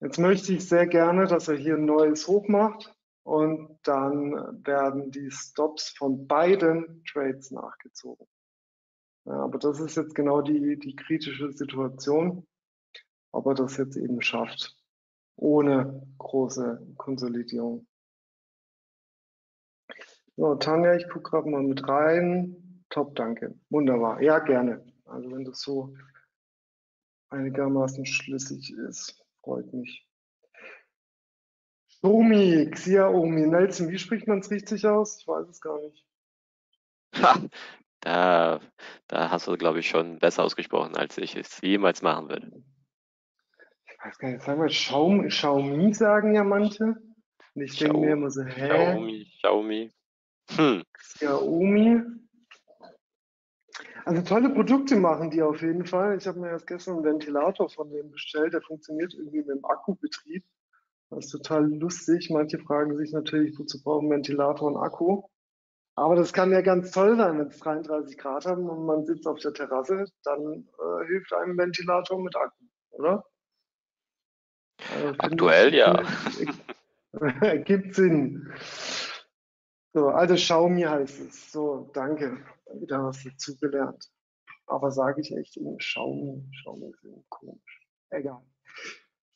Jetzt möchte ich sehr gerne, dass er hier ein neues Hoch macht und dann werden die Stops von beiden Trades nachgezogen. Ja, aber das ist jetzt genau die, die kritische Situation, ob er das jetzt eben schafft, ohne große Konsolidierung. So, Tanja, ich gucke gerade mal mit rein. Top, danke. Wunderbar. Ja, gerne. Also wenn das so einigermaßen schlüssig ist, freut mich. Xiaomi, Xiaomi. Nelson, wie spricht man es richtig aus? Ich weiß es gar nicht. Ha, da, da hast du, glaube ich, schon besser ausgesprochen, als ich es jemals machen würde. Ich weiß gar nicht, sagen wir Xiaomi, Xiaomi sagen ja manche. Und ich denke mir immer so, hä? Xiaomi, Xiaomi. Hm. Xiaomi. Also tolle Produkte machen die auf jeden Fall. Ich habe mir erst gestern einen Ventilator von dem bestellt, der funktioniert irgendwie mit dem Akkubetrieb. Das ist total lustig. Manche fragen sich natürlich, wozu brauchen Ventilator und Akku? Aber das kann ja ganz toll sein, wenn es 33 Grad haben und man sitzt auf der Terrasse, dann äh, hilft einem Ventilator mit Akku, oder? Also, Aktuell ich, ja. Gibt Sinn. So, also Xiaomi heißt es. So, danke. Wieder was dazugelernt. Aber sage ich echt in Xiaomi. Xiaomi ist komisch. Egal.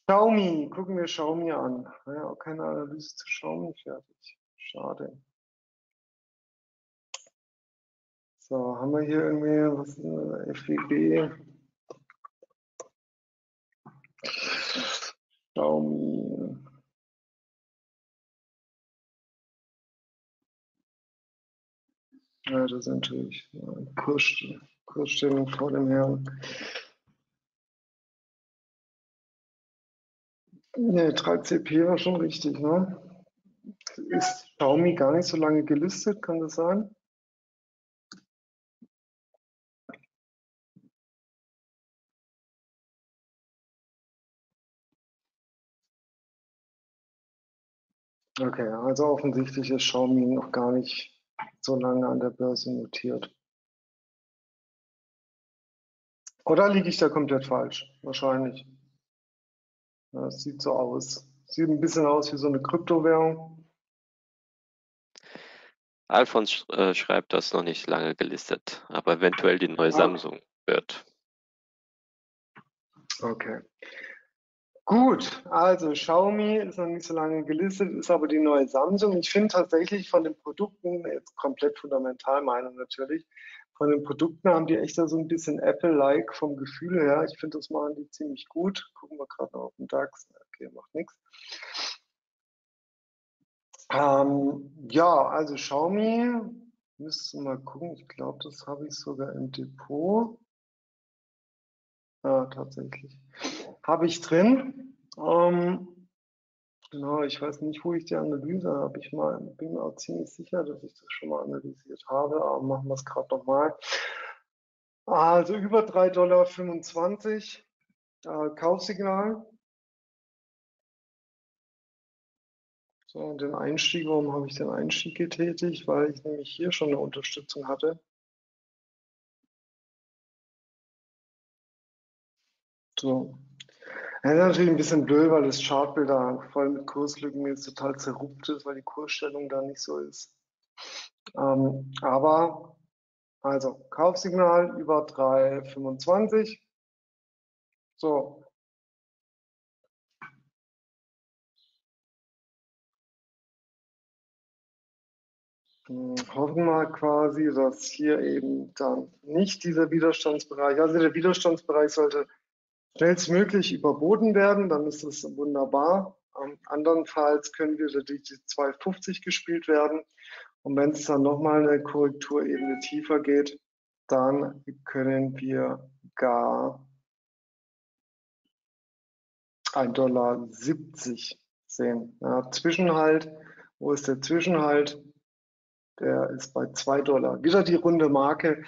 Xiaomi, gucken wir Xiaomi an. Ja, auch keine Analyse zu Xiaomi fertig. Schade. So, haben wir hier irgendwie was in FWB? Xiaomi. Ja, das ist natürlich Kurs, Kursstellung vor dem Herrn. Ne, 3CP war schon richtig, ne? Ist Xiaomi gar nicht so lange gelistet, kann das sein? Okay, also offensichtlich ist Xiaomi noch gar nicht so lange an der Börse notiert. Oder liege ich da komplett falsch? Wahrscheinlich. Das sieht so aus. Sieht ein bisschen aus wie so eine Kryptowährung. Alfons äh, schreibt, das noch nicht lange gelistet, aber eventuell die neue ah. Samsung wird. Okay. Gut, also Xiaomi ist noch nicht so lange gelistet, ist aber die neue Samsung. Ich finde tatsächlich von den Produkten, jetzt komplett fundamental Meinung natürlich, von den Produkten haben die echt so ein bisschen Apple-like vom Gefühl her. Ich finde, das machen die ziemlich gut. Gucken wir gerade auf den DAX. Okay, macht nichts. Ähm, ja, also Xiaomi, müssen mal gucken. Ich glaube, das habe ich sogar im Depot. Ja, tatsächlich habe ich drin. Ähm, genau, ich weiß nicht, wo ich die Analyse habe. Ich mal, bin mir auch ziemlich sicher, dass ich das schon mal analysiert habe, aber machen wir es gerade nochmal. Also über 3,25 Dollar äh, Kaufsignal. So, und den Einstieg, warum habe ich den Einstieg getätigt? Weil ich nämlich hier schon eine Unterstützung hatte. So, das ist natürlich ein bisschen blöd, weil das Chartbild da voll mit Kurslücken jetzt total zerruppt ist, weil die Kursstellung da nicht so ist. Ähm, aber, also Kaufsignal über 3,25. So. Hm, hoffen wir quasi, dass hier eben dann nicht dieser Widerstandsbereich, also der Widerstandsbereich sollte schnellstmöglich überboten werden, dann ist es wunderbar. Ähm, andernfalls können wir die, die 250 gespielt werden. Und wenn es dann nochmal eine Korrekturebene tiefer geht, dann können wir gar 1,70 Dollar sehen. Ja, Zwischenhalt, wo ist der Zwischenhalt? Der ist bei 2 Dollar. Wieder die runde Marke.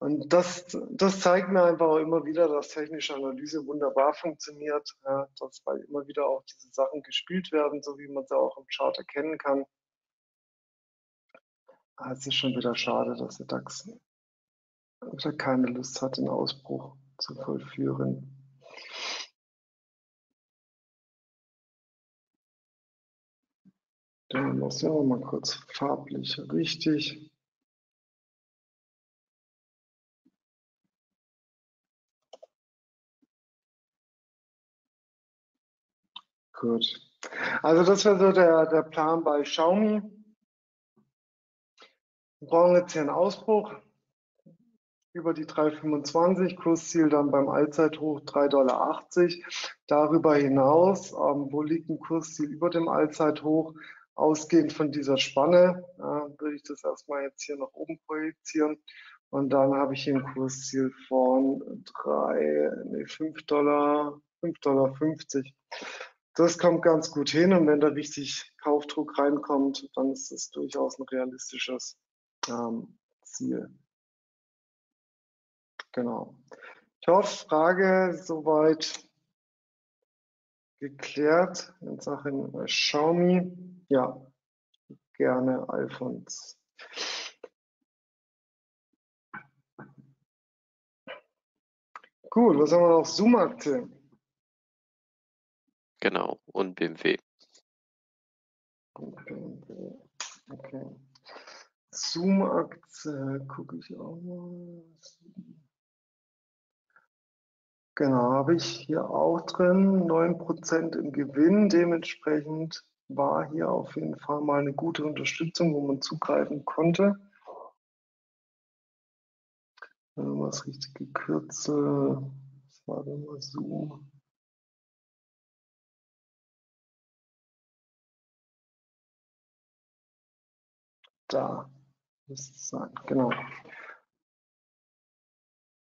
Und das, das zeigt mir einfach auch immer wieder, dass technische Analyse wunderbar funktioniert, ja, dass weil immer wieder auch diese Sachen gespielt werden, so wie man sie auch im Chart erkennen kann. Ah, es ist schon wieder schade, dass der DAX wieder keine Lust hat, den Ausbruch zu vollführen. Dann lassen wir mal kurz farblich richtig. Gut. Also das wäre so der, der Plan bei Xiaomi. Wir brauchen jetzt hier einen Ausbruch über die 3,25, Kursziel dann beim Allzeithoch 3,80 Dollar. Darüber hinaus, ähm, wo liegt ein Kursziel über dem Allzeithoch? Ausgehend von dieser Spanne äh, würde ich das erstmal jetzt hier nach oben projizieren. Und dann habe ich hier ein Kursziel von 3, nee, 5 Dollar, 5,50 Dollar. Das kommt ganz gut hin und wenn da richtig Kaufdruck reinkommt, dann ist das durchaus ein realistisches ähm, Ziel. Genau. Ich hoffe, Frage soweit geklärt in Sachen Xiaomi. Ja, gerne, Alfons. Gut, was haben wir noch? Zoom-Aktie. Genau, und BMW. Okay. Zoom-Aktie gucke ich auch mal. Genau, habe ich hier auch drin, 9% im Gewinn. Dementsprechend war hier auf jeden Fall mal eine gute Unterstützung, wo man zugreifen konnte. Wenn wir das richtige Kürzel, das war denn mal Zoom. Da müsste es sein, genau.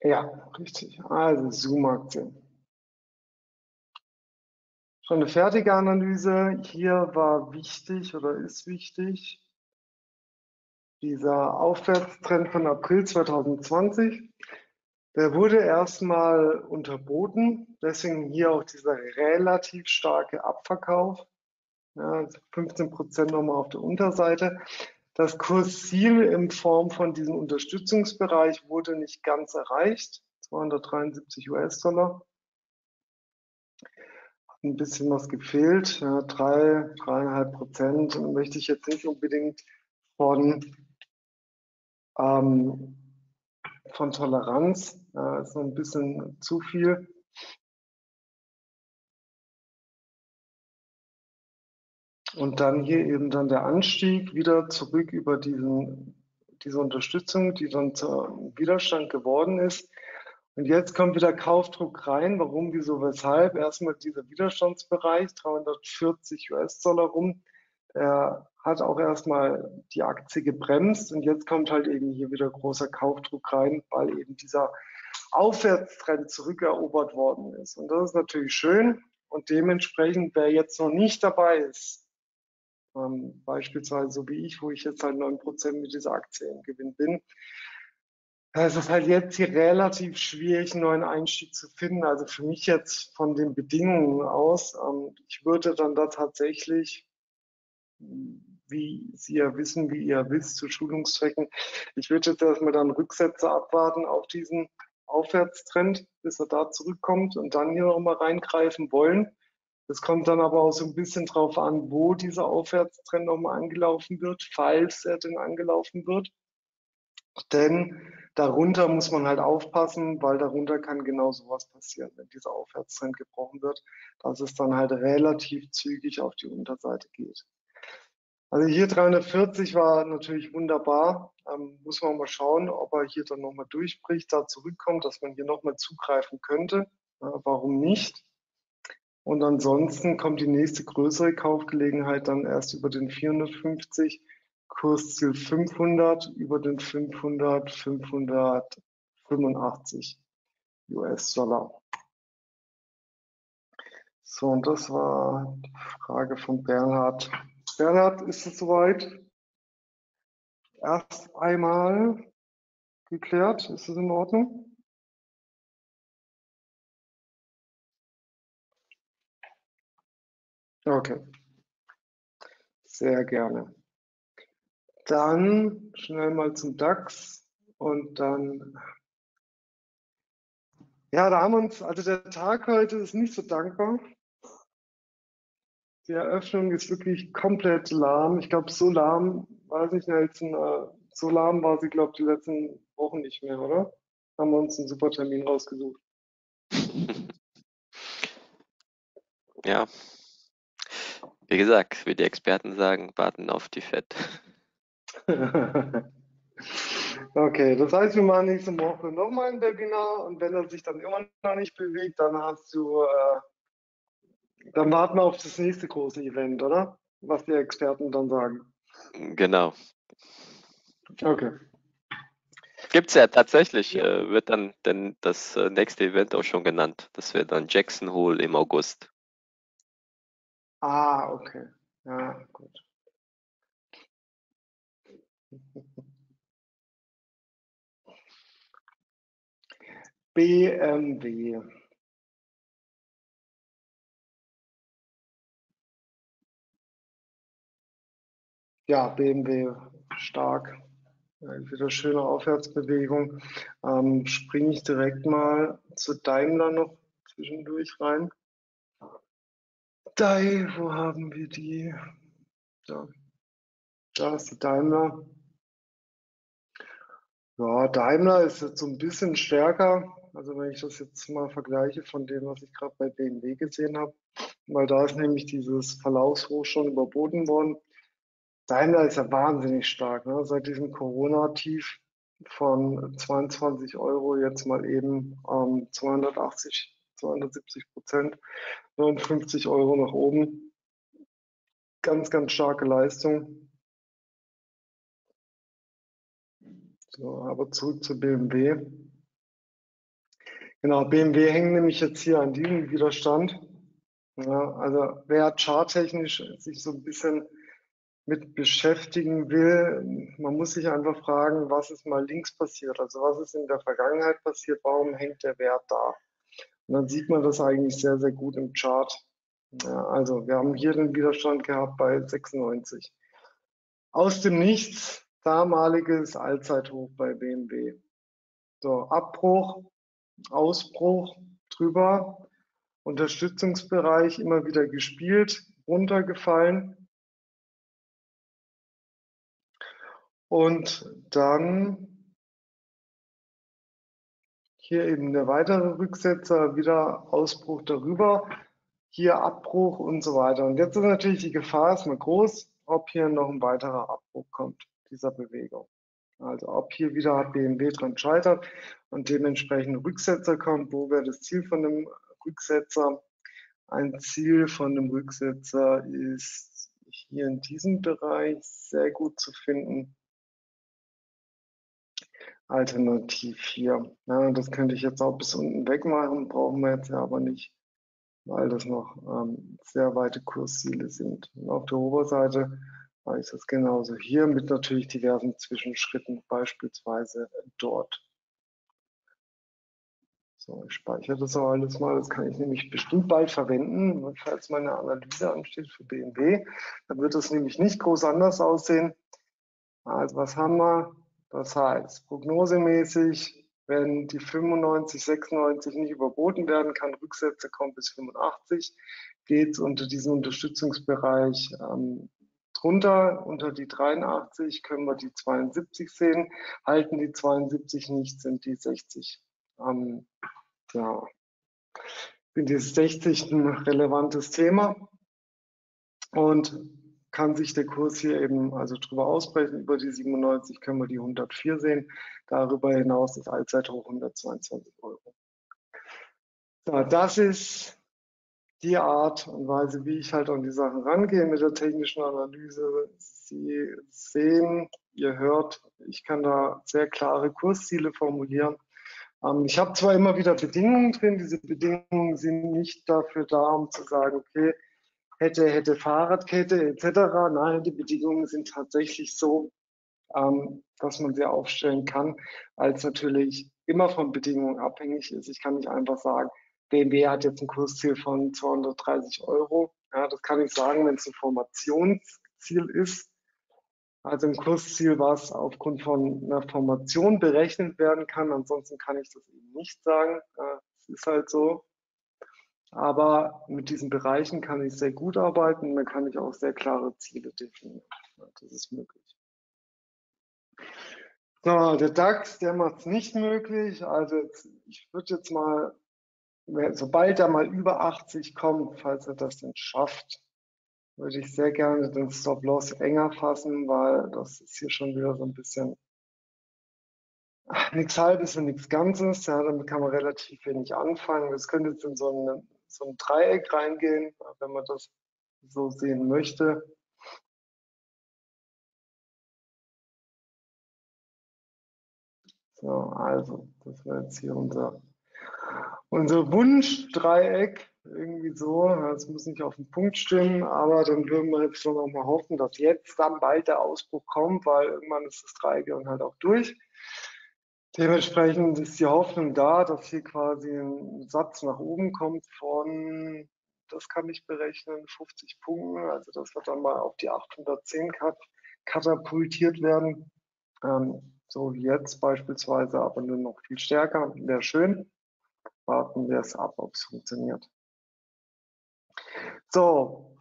Ja, richtig. Also Zoom-Aktie. Schon eine fertige Analyse. Hier war wichtig oder ist wichtig dieser Aufwärtstrend von April 2020. Der wurde erstmal unterboten. Deswegen hier auch dieser relativ starke Abverkauf. Ja, 15 Prozent nochmal auf der Unterseite. Das Kursziel in Form von diesem Unterstützungsbereich wurde nicht ganz erreicht, 273 US-Dollar. Hat ein bisschen was gefehlt, ja, drei, dreieinhalb Prozent möchte ich jetzt nicht unbedingt von, ähm, von Toleranz, ja, ist noch ein bisschen zu viel. Und dann hier eben dann der Anstieg wieder zurück über diesen, diese Unterstützung, die dann zum Widerstand geworden ist. Und jetzt kommt wieder Kaufdruck rein. Warum, wieso, weshalb? Erstmal dieser Widerstandsbereich, 340 US-Dollar rum. Der hat auch erstmal die Aktie gebremst und jetzt kommt halt eben hier wieder großer Kaufdruck rein, weil eben dieser Aufwärtstrend zurückerobert worden ist. Und das ist natürlich schön. Und dementsprechend, wer jetzt noch nicht dabei ist, ähm, beispielsweise so wie ich, wo ich jetzt halt 9% mit dieser Aktie im Gewinn bin. Es ist halt jetzt hier relativ schwierig, einen neuen Einstieg zu finden. Also für mich jetzt von den Bedingungen aus, ähm, ich würde dann da tatsächlich, wie Sie ja wissen, wie ihr wisst, zu Schulungszwecken, ich würde jetzt erstmal dann Rücksätze abwarten auf diesen Aufwärtstrend, bis er da zurückkommt und dann hier nochmal reingreifen wollen. Es kommt dann aber auch so ein bisschen drauf an, wo dieser Aufwärtstrend nochmal angelaufen wird, falls er denn angelaufen wird. Denn darunter muss man halt aufpassen, weil darunter kann genau sowas passieren, wenn dieser Aufwärtstrend gebrochen wird, dass es dann halt relativ zügig auf die Unterseite geht. Also hier 340 war natürlich wunderbar. Ähm, muss man mal schauen, ob er hier dann nochmal durchbricht, da zurückkommt, dass man hier nochmal zugreifen könnte. Ja, warum nicht? Und ansonsten kommt die nächste größere Kaufgelegenheit dann erst über den 450, Kursziel 500, über den 500, 585 US-Dollar. So, und das war die Frage von Bernhard. Bernhard, ist es soweit? Erst einmal geklärt. Ist das in Ordnung? Okay. Sehr gerne. Dann schnell mal zum DAX und dann ja, da haben wir uns, also der Tag heute ist nicht so dankbar. Die Eröffnung ist wirklich komplett lahm. Ich glaube, so lahm, weiß ich nicht, so lahm war sie, glaube ich, die letzten Wochen nicht mehr, oder? Haben wir uns einen super Termin rausgesucht. Ja. Wie gesagt, wie die Experten sagen, warten auf die Fett. okay, das heißt, wir machen nächste Woche nochmal ein Webinar und wenn er sich dann immer noch nicht bewegt, dann hast du äh, dann warten wir auf das nächste große Event, oder? Was die Experten dann sagen. Genau. Okay. Gibt es ja tatsächlich, ja. Äh, wird dann denn das äh, nächste Event auch schon genannt. Das wird dann Jackson Hole im August. Ah, okay. Ja, gut. BMW. Ja, BMW stark. Wieder schöne Aufwärtsbewegung. Ähm, Springe ich direkt mal zu Daimler noch zwischendurch rein. Dai, wo haben wir die? Da, da ist die Daimler. Ja, Daimler ist jetzt so ein bisschen stärker. Also wenn ich das jetzt mal vergleiche von dem, was ich gerade bei BMW gesehen habe, weil da ist nämlich dieses Verlaufshoch schon überboten worden. Daimler ist ja wahnsinnig stark. Ne? Seit diesem Corona-Tief von 22 Euro jetzt mal eben ähm, 280, 270 Prozent, 59 Euro nach oben. Ganz, ganz starke Leistung. So, aber zurück zu BMW. Genau, BMW hängt nämlich jetzt hier an diesem Widerstand. Ja, also wer charttechnisch sich so ein bisschen mit beschäftigen will, man muss sich einfach fragen, was ist mal links passiert? Also was ist in der Vergangenheit passiert? Warum hängt der Wert da? Und dann sieht man das eigentlich sehr, sehr gut im Chart. Ja, also wir haben hier den Widerstand gehabt bei 96. Aus dem Nichts damaliges Allzeithoch bei BMW. So, Abbruch, Ausbruch drüber, Unterstützungsbereich immer wieder gespielt, runtergefallen, Und dann hier eben der weitere Rücksetzer, wieder Ausbruch darüber, hier Abbruch und so weiter. Und jetzt ist natürlich die Gefahr erstmal groß, ob hier noch ein weiterer Abbruch kommt, dieser Bewegung. Also ob hier wieder BMW dran scheitert und dementsprechend Rücksetzer kommt, wo wäre das Ziel von dem Rücksetzer? Ein Ziel von dem Rücksetzer ist hier in diesem Bereich sehr gut zu finden. Alternativ hier. Ja, das könnte ich jetzt auch bis unten wegmachen, brauchen wir jetzt ja aber nicht, weil das noch ähm, sehr weite Kursziele sind. Und auf der Oberseite mache ich das genauso hier mit natürlich diversen Zwischenschritten, beispielsweise dort. So, ich speichere das auch alles mal. Das kann ich nämlich bestimmt bald verwenden, falls meine Analyse ansteht für BMW. Dann wird das nämlich nicht groß anders aussehen. Also was haben wir? Das heißt, prognosemäßig, wenn die 95, 96 nicht überboten werden kann, Rücksätze kommen bis 85, geht es unter diesen Unterstützungsbereich ähm, drunter, unter die 83 können wir die 72 sehen, halten die 72 nicht, sind die 60. Ähm, ja, sind die 60 ein relevantes Thema. Und kann sich der Kurs hier eben also drüber ausbrechen. Über die 97 können wir die 104 sehen. Darüber hinaus ist Allzeithoch 122 Euro. So, das ist die Art und Weise, wie ich halt an die Sachen rangehe mit der technischen Analyse. Sie sehen, ihr hört, ich kann da sehr klare Kursziele formulieren. Ähm, ich habe zwar immer wieder Bedingungen drin, diese Bedingungen sind nicht dafür da, um zu sagen, okay, hätte, hätte Fahrradkette etc. Nein, die Bedingungen sind tatsächlich so, ähm, dass man sie aufstellen kann, es natürlich immer von Bedingungen abhängig ist. Ich kann nicht einfach sagen, BMW hat jetzt ein Kursziel von 230 Euro. Ja, das kann ich sagen, wenn es ein Formationsziel ist. Also ein Kursziel, was aufgrund von einer Formation berechnet werden kann. Ansonsten kann ich das eben nicht sagen. Es ist halt so. Aber mit diesen Bereichen kann ich sehr gut arbeiten. Da kann ich auch sehr klare Ziele definieren. Das ist möglich. So, der DAX, der macht es nicht möglich. Also jetzt, ich würde jetzt mal, sobald er mal über 80 kommt, falls er das denn schafft, würde ich sehr gerne den Stop-Loss enger fassen, weil das ist hier schon wieder so ein bisschen nichts Halbes und nichts Ganzes. Ja, damit kann man relativ wenig anfangen. Das könnte jetzt in so, eine, so ein Dreieck reingehen, wenn man das so sehen möchte. So, also, das wäre jetzt hier unser, unser Wunschdreieck. Irgendwie so. Es muss nicht auf den Punkt stimmen, aber dann würden wir jetzt schon auch mal hoffen, dass jetzt dann bald der Ausbruch kommt, weil irgendwann ist das Dreieck dann halt auch durch. Dementsprechend ist die Hoffnung da, dass hier quasi ein Satz nach oben kommt von, das kann ich berechnen, 50 Punkten. Also das wird dann mal auf die 810 katapultiert werden. Ähm, so wie jetzt beispielsweise, aber nur noch viel stärker. Wäre schön. Warten wir es ab, ob es funktioniert. So,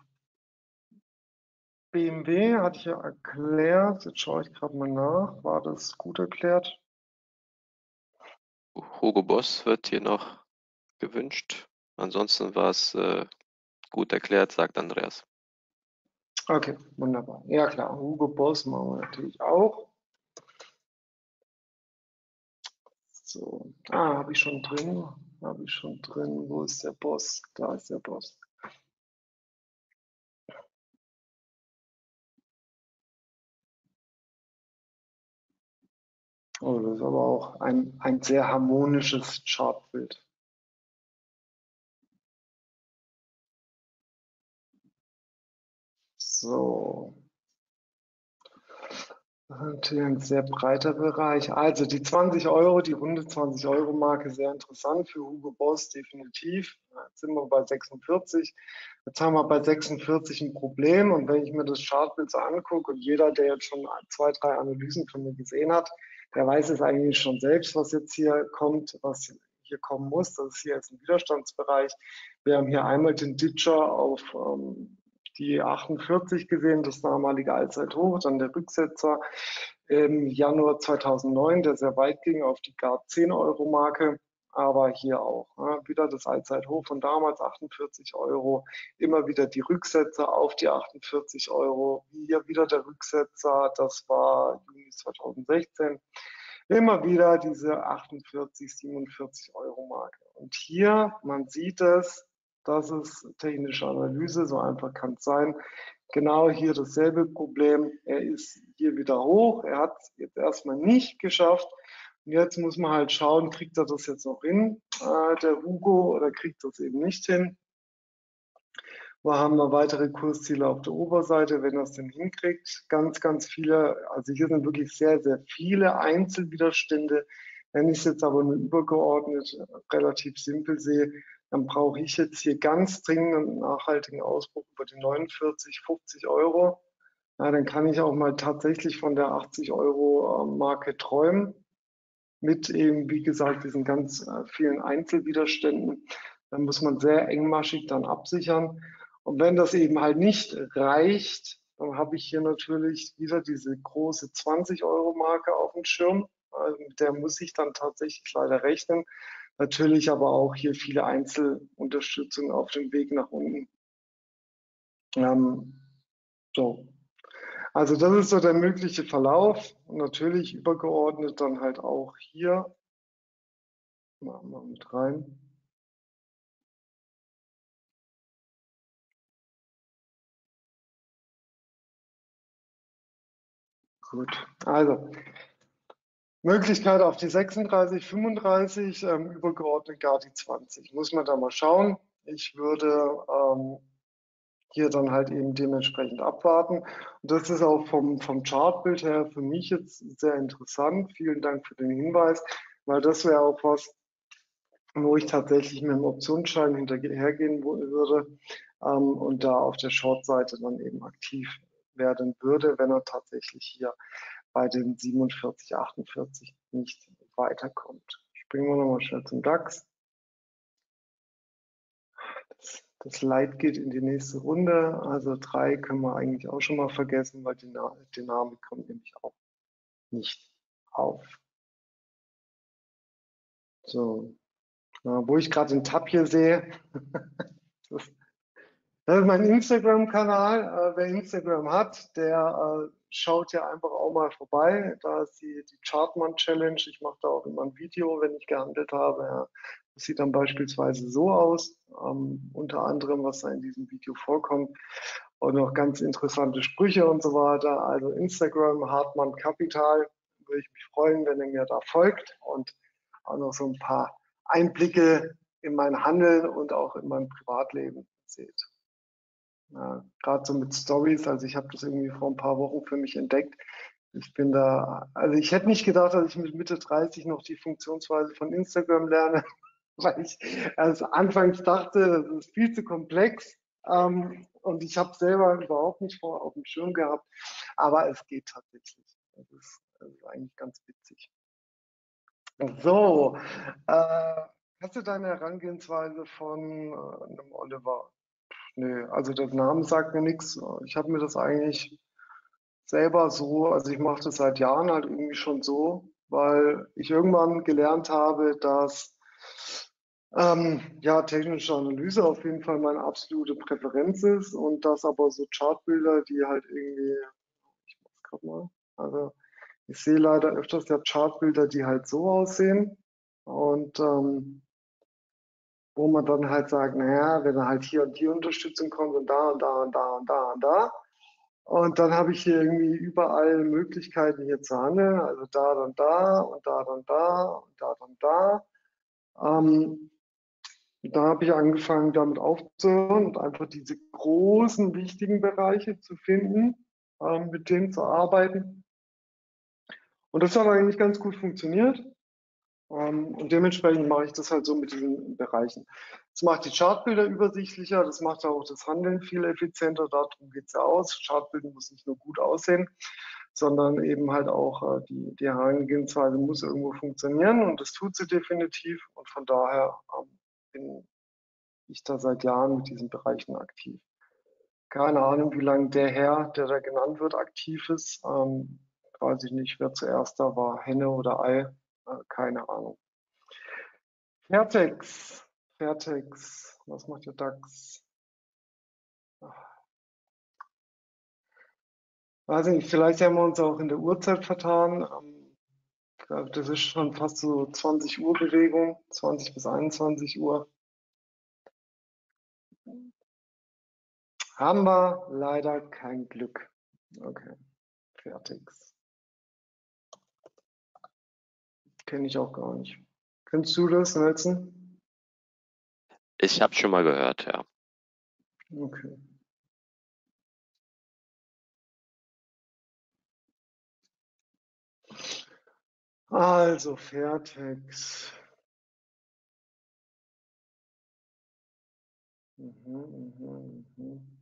BMW hatte ich ja erklärt. Jetzt schaue ich gerade mal nach. War das gut erklärt? Hugo Boss wird hier noch gewünscht. Ansonsten war es äh, gut erklärt, sagt Andreas. Okay, wunderbar. Ja klar, Hugo Boss machen wir natürlich auch. So, ah, habe ich schon drin. Habe ich schon drin. Wo ist der Boss? Da ist der Boss. Oh, das ist aber auch ein, ein sehr harmonisches Chartbild. So. Natürlich ein sehr breiter Bereich. Also die 20 Euro, die runde 20 Euro Marke, sehr interessant für Hugo Boss, definitiv. Jetzt sind wir bei 46. Jetzt haben wir bei 46 ein Problem. Und wenn ich mir das Chartbild so angucke und jeder, der jetzt schon zwei, drei Analysen von mir gesehen hat, der weiß es eigentlich schon selbst, was jetzt hier kommt, was hier kommen muss. Das ist hier jetzt ein Widerstandsbereich. Wir haben hier einmal den Ditcher auf ähm, die 48 gesehen, das damalige Allzeithoch, dann der Rücksetzer im Januar 2009, der sehr weit ging auf die gar 10 Euro Marke, aber hier auch ne, wieder das Allzeithoch von damals 48 Euro, immer wieder die Rücksetzer auf die 48 Euro, hier wieder der Rücksetzer, das war Juni 2016, immer wieder diese 48, 47 Euro Marke. Und hier, man sieht es, das ist technische Analyse, so einfach kann es sein. Genau hier dasselbe Problem. Er ist hier wieder hoch. Er hat es jetzt erstmal nicht geschafft. Jetzt muss man halt schauen, kriegt er das jetzt noch hin, äh, der Hugo, oder kriegt das eben nicht hin. Wir haben wir weitere Kursziele auf der Oberseite, wenn er es denn hinkriegt. Ganz, ganz viele, also hier sind wirklich sehr, sehr viele Einzelwiderstände. Wenn ich es jetzt aber nur übergeordnet relativ simpel sehe, dann brauche ich jetzt hier ganz dringend einen nachhaltigen Ausbruch über die 49, 50 Euro. Ja, dann kann ich auch mal tatsächlich von der 80 Euro ähm, Marke träumen. Mit eben, wie gesagt, diesen ganz äh, vielen Einzelwiderständen. Dann muss man sehr engmaschig dann absichern. Und wenn das eben halt nicht reicht, dann habe ich hier natürlich wieder diese große 20 Euro Marke auf dem Schirm. Also mit der muss ich dann tatsächlich leider rechnen. Natürlich aber auch hier viele Einzelunterstützung auf dem Weg nach unten. Ähm, so. Also das ist so der mögliche Verlauf. Und natürlich übergeordnet dann halt auch hier. Machen wir mit rein. Gut, also Möglichkeit auf die 36, 35, ähm, übergeordnet gar die 20. Muss man da mal schauen. Ich würde ähm, hier dann halt eben dementsprechend abwarten. Und das ist auch vom, vom Chartbild her für mich jetzt sehr interessant. Vielen Dank für den Hinweis, weil das wäre auch was, wo ich tatsächlich mit dem Optionsschein hinterhergehen würde ähm, und da auf der Short-Seite dann eben aktiv werden würde, wenn er tatsächlich hier bei den 47, 48 nicht weiterkommt. Springen wir nochmal schnell zum DAX. Das, Light geht in die nächste Runde. Also drei können wir eigentlich auch schon mal vergessen, weil die Dynamik kommt nämlich auch nicht auf. So, wo ich gerade den Tab hier sehe, das ist mein Instagram-Kanal. Äh, wer Instagram hat, der äh, schaut ja einfach auch mal vorbei. Da ist die, die Chartman-Challenge. Ich mache da auch immer ein Video, wenn ich gehandelt habe. Ja. Das sieht dann beispielsweise so aus, ähm, unter anderem, was da in diesem Video vorkommt. Und noch ganz interessante Sprüche und so weiter. Also Instagram, Hartmann Capital. Würde ich mich freuen, wenn ihr mir da folgt und auch noch so ein paar Einblicke in mein Handeln und auch in mein Privatleben seht. Ja, Gerade so mit Stories, also ich habe das irgendwie vor ein paar Wochen für mich entdeckt. Ich bin da, also ich hätte nicht gedacht, dass ich mit Mitte 30 noch die Funktionsweise von Instagram lerne, weil ich als anfangs dachte, das ist viel zu komplex. Ähm, und ich habe selber überhaupt nicht vor auf dem Schirm gehabt, aber es geht tatsächlich. Das ist, das ist eigentlich ganz witzig. So, äh, hast du deine Herangehensweise von äh, einem Oliver Nee, also der Name sagt mir nichts. Ich habe mir das eigentlich selber so, also ich mache das seit Jahren halt irgendwie schon so, weil ich irgendwann gelernt habe, dass ähm, ja, technische Analyse auf jeden Fall meine absolute Präferenz ist und dass aber so Chartbilder, die halt irgendwie, ich mach's gerade mal, also ich sehe leider öfters ja Chartbilder, die halt so aussehen und ähm, wo man dann halt sagt, naja, wenn halt hier und die Unterstützung kommt und da und da und da und da und da. Und dann habe ich hier irgendwie überall Möglichkeiten hier zu handeln, also da dann da und da dann da und da dann da. Ähm, da habe ich angefangen, damit aufzuhören und einfach diese großen, wichtigen Bereiche zu finden, ähm, mit denen zu arbeiten. Und das hat eigentlich ganz gut funktioniert. Ähm, und dementsprechend mache ich das halt so mit diesen Bereichen. Das macht die Chartbilder übersichtlicher, das macht auch das Handeln viel effizienter, darum geht es ja aus. Chartbilden muss nicht nur gut aussehen, sondern eben halt auch äh, die, die Herangehensweise muss irgendwo funktionieren und das tut sie definitiv und von daher ähm, bin ich da seit Jahren mit diesen Bereichen aktiv. Keine Ahnung, wie lange der Herr, der da genannt wird, aktiv ist. Ähm, weiß ich nicht, wer zuerst da war, Henne oder Ei. Äh, keine Ahnung. Vertex. Vertex. Was macht der DAX? Weiß nicht, vielleicht haben wir uns auch in der Uhrzeit vertan. Ähm, das ist schon fast so 20 Uhr Bewegung, 20 bis 21 Uhr. Haben wir leider kein Glück. Okay, fertig. Kenne ich auch gar nicht. Kennst du das, Nelson? Ich habe schon mal gehört, ja. Okay. Also, Fairtex. Mhm, mhm, mhm.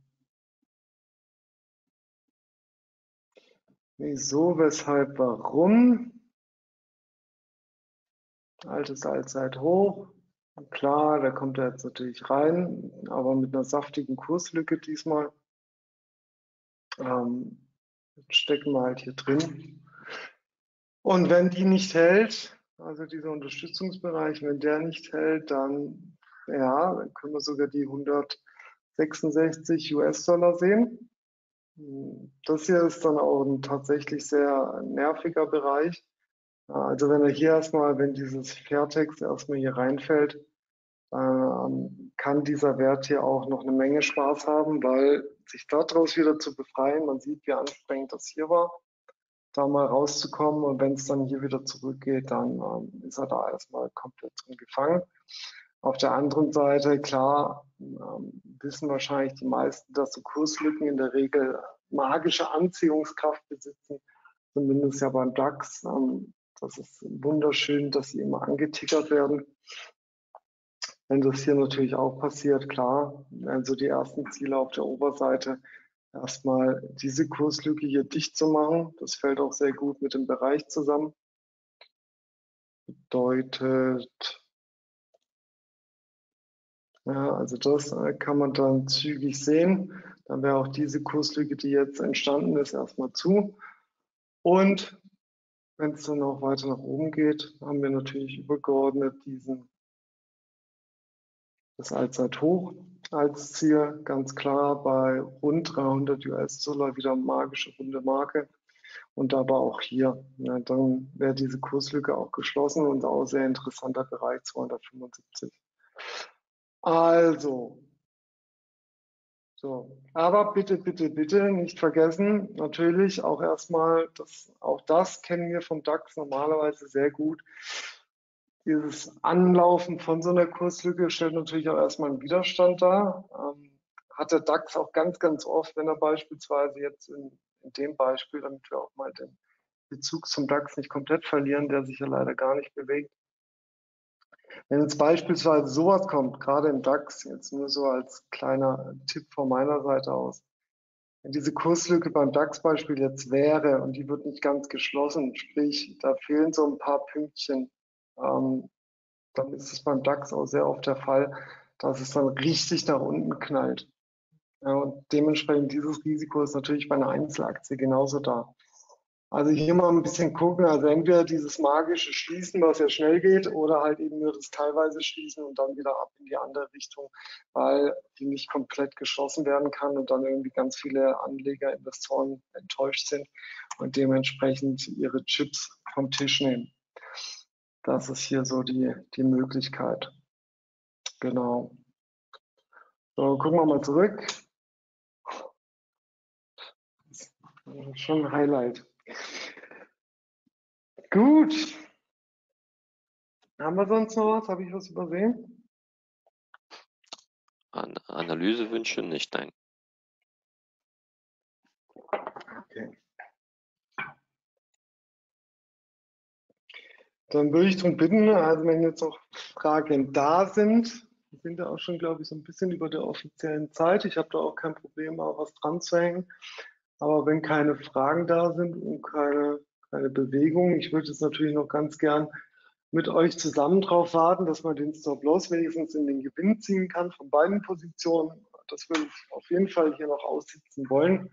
Wieso, weshalb, warum? Altes Allzeit hoch. Klar, da kommt er jetzt natürlich rein, aber mit einer saftigen Kurslücke diesmal. Ähm, stecken wir halt hier drin. Und wenn die nicht hält, also dieser Unterstützungsbereich, wenn der nicht hält, dann, ja, dann können wir sogar die 166 US-Dollar sehen. Das hier ist dann auch ein tatsächlich sehr nerviger Bereich. Also wenn er hier erstmal, wenn dieses Fairtex erstmal hier reinfällt, ähm, kann dieser Wert hier auch noch eine Menge Spaß haben, weil sich daraus wieder zu befreien, man sieht, wie anstrengend das hier war. da mal rauszukommen. Und wenn es dann hier wieder zurückgeht, dann ähm, ist er da erstmal komplett drin gefangen. Auf der anderen Seite, klar, ähm, wissen wahrscheinlich die meisten, dass so Kurslücken in der Regel magische Anziehungskraft besitzen, zumindest ja beim DAX. Das ist wunderschön, dass sie immer angetickert werden. Wenn das hier natürlich auch passiert, klar, also die ersten Ziele auf der Oberseite erstmal diese Kurslücke hier dicht zu machen. Das fällt auch sehr gut mit dem Bereich zusammen. Bedeutet, ja, also das äh, kann man dann zügig sehen. Dann wäre auch diese Kurslücke, die jetzt entstanden ist, erstmal zu. Und wenn es dann noch weiter nach oben geht, haben wir natürlich übergeordnet diesen das Allzeithoch als Ziel, ganz klar bei rund 300 US-Dollar wieder magische runde Marke und aber auch hier. Ja, dann wäre diese Kurslücke auch geschlossen und auch sehr interessanter Bereich 275. Also, so, aber bitte, bitte, bitte nicht vergessen, natürlich auch erstmal, das, auch das kennen wir vom DAX normalerweise sehr gut. Dieses Anlaufen von so einer Kurslücke stellt natürlich auch erstmal einen Widerstand dar. Ähm, hat der DAX auch ganz, ganz oft, wenn er beispielsweise jetzt in, in dem Beispiel, damit wir auch mal den Bezug zum DAX nicht komplett verlieren, der sich ja leider gar nicht bewegt. Wenn jetzt beispielsweise sowas kommt, gerade im DAX, jetzt nur so als kleiner Tipp von meiner Seite aus, wenn diese Kurslücke beim DAX-Beispiel jetzt wäre und die wird nicht ganz geschlossen, sprich, da fehlen so ein paar Pünktchen, ähm, dann ist es beim DAX auch sehr oft der Fall, dass es dann richtig nach unten knallt. Ja, und dementsprechend dieses Risiko ist natürlich bei einer Einzelaktie genauso da. Also hier mal ein bisschen gucken, also entweder dieses magische Schließen, was ja schnell geht, oder halt eben nur das teilweise Schließen und dann wieder ab in die andere Richtung, weil die nicht komplett geschlossen werden kann und dann irgendwie ganz viele Anleger, Investoren enttäuscht sind und dementsprechend ihre Chips vom Tisch nehmen. Das ist hier so die, die Möglichkeit. Genau. So, gucken wir mal zurück. Schon ein Highlight. Gut. Haben wir sonst noch was? Habe ich was übersehen? An Analysewünsche nicht, nein. Okay. Dann würde ich darum bitten, also wenn jetzt noch Fragen da sind, wir sind ja auch schon, glaube ich, so ein bisschen über der offiziellen Zeit. Ich habe da auch kein Problem, auch was dran zu hängen. Aber wenn keine Fragen da sind und keine, keine Bewegung, ich würde jetzt natürlich noch ganz gern mit euch zusammen drauf warten, dass man den Stop-Loss wenigstens in den Gewinn ziehen kann von beiden Positionen. Das würde ich auf jeden Fall hier noch aussitzen wollen.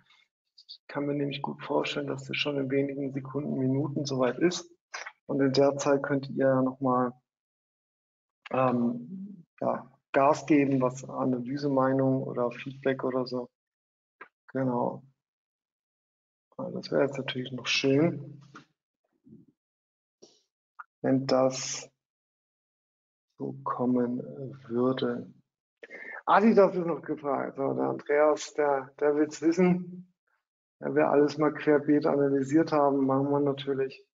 Ich kann mir nämlich gut vorstellen, dass das schon in wenigen Sekunden, Minuten soweit ist. Und in der Zeit könnt ihr ja nochmal ähm, ja, Gas geben, was Analysemeinung oder Feedback oder so. Genau. Das wäre jetzt natürlich noch schön, wenn das so kommen würde. Adidas ist noch gefragt. So, der Andreas, der, der will es wissen. Er will alles mal querbeet analysiert haben, machen wir natürlich.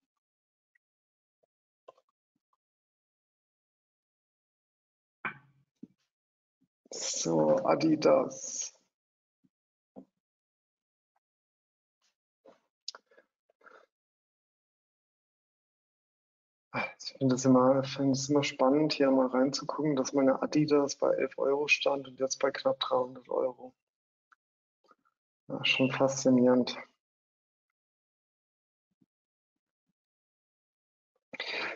So, Adidas. Ich finde es immer, find immer spannend, hier mal reinzugucken, dass meine Adidas bei 11 Euro stand und jetzt bei knapp 300 Euro. Ja, schon faszinierend.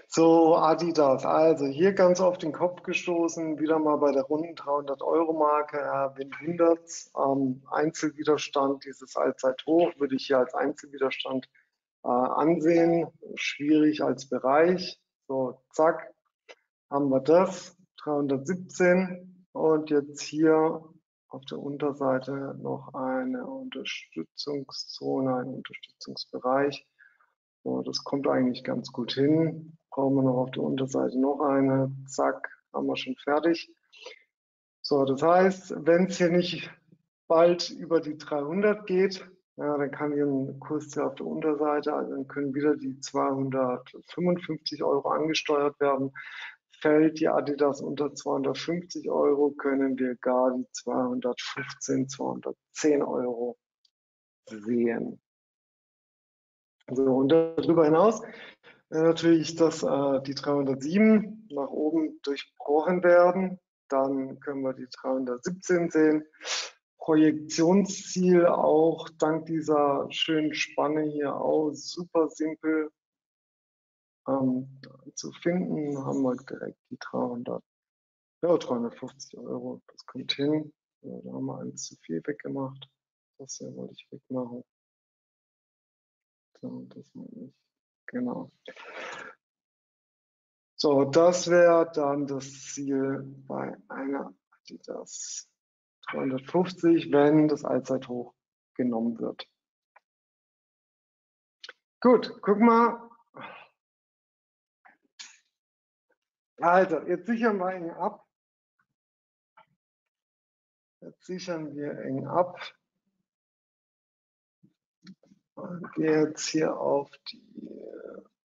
So, Adidas, also hier ganz auf den Kopf gestoßen, wieder mal bei der runden 300-Euro-Marke, ja, wen wundert's, ähm, Einzelwiderstand, dieses Allzeithoch würde ich hier als Einzelwiderstand äh, ansehen, schwierig als Bereich, so, zack, haben wir das, 317 und jetzt hier auf der Unterseite noch eine Unterstützungszone, ein Unterstützungsbereich. So, das kommt eigentlich ganz gut hin brauchen wir noch auf der Unterseite noch eine. Zack, haben wir schon fertig. So, das heißt, wenn es hier nicht bald über die 300 geht, Ja, dann kann ich einen Kurs hier auf der Unterseite, also dann können wieder die 255 Euro angesteuert werden. Fällt die Adidas unter 250 Euro, können wir gar die 215, 210 Euro sehen. So, und darüber hinaus äh, natürlich, dass äh, die 307 nach oben durchbrochen werden. Dann können wir die 317 sehen. Projektionsziel auch dank dieser schönen Spanne hier auch super simpel ähm, zu finden. Haben wir direkt die 300, ja 350 Euro, das kommt hin. Ja, da haben wir eins zu viel weggemacht. Das hier wollte ich wegmachen. So, das meine ich. Genau. So, das wäre dann das Ziel bei einer Adidas 250, wenn das Allzeithoch genommen wird. Gut, guck mal. Also, jetzt sichern wir eng ab. Jetzt sichern wir eng ab. Und gehe jetzt hier auf die.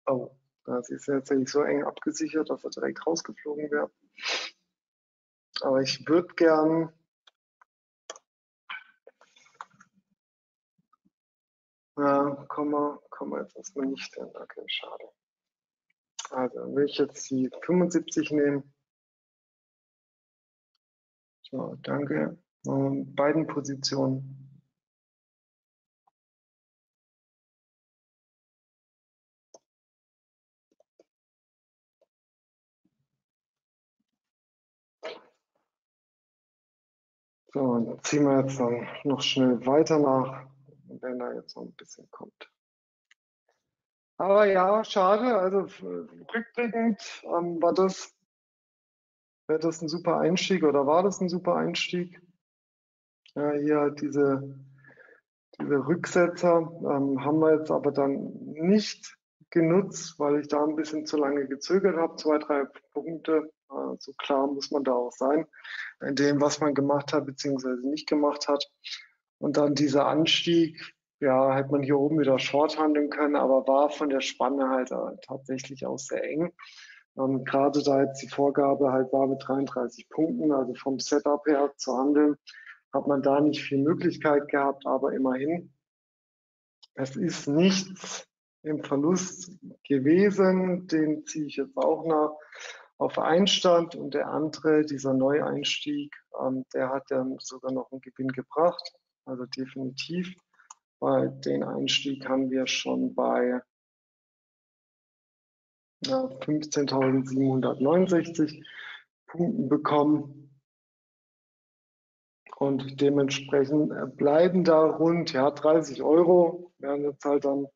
Oh, das ist jetzt nicht so eng abgesichert, dass er direkt rausgeflogen wäre. Aber ich würde gern Ja, kommen wir jetzt erstmal nicht hin. Okay, schade. Also dann will ich jetzt die 75 nehmen. So, danke. Und beiden Positionen. So, und ziehen wir jetzt dann noch schnell weiter nach wenn da jetzt noch ein bisschen kommt. Aber ja, schade. Also rückblickend ähm, war das, wäre das ein super Einstieg oder war das ein super Einstieg? Ja, hier diese, diese Rücksetzer ähm, haben wir jetzt aber dann nicht genutzt, weil ich da ein bisschen zu lange gezögert habe. Zwei, drei Punkte. Äh, so klar muss man da auch sein in dem, was man gemacht hat beziehungsweise nicht gemacht hat. Und dann dieser Anstieg, ja, hätte man hier oben wieder Short handeln können, aber war von der Spanne halt äh, tatsächlich auch sehr eng. Ähm, Gerade da jetzt die Vorgabe halt war mit 33 Punkten, also vom Setup her zu handeln, hat man da nicht viel Möglichkeit gehabt, aber immerhin. Es ist nichts im Verlust gewesen, den ziehe ich jetzt auch nach auf Einstand und der andere, dieser Neueinstieg, ähm, der hat dann sogar noch einen Gewinn gebracht. Also definitiv, weil den Einstieg haben wir schon bei ja, 15.769 Punkten bekommen. Und dementsprechend bleiben da rund ja, 30 Euro. Werden jetzt halt dann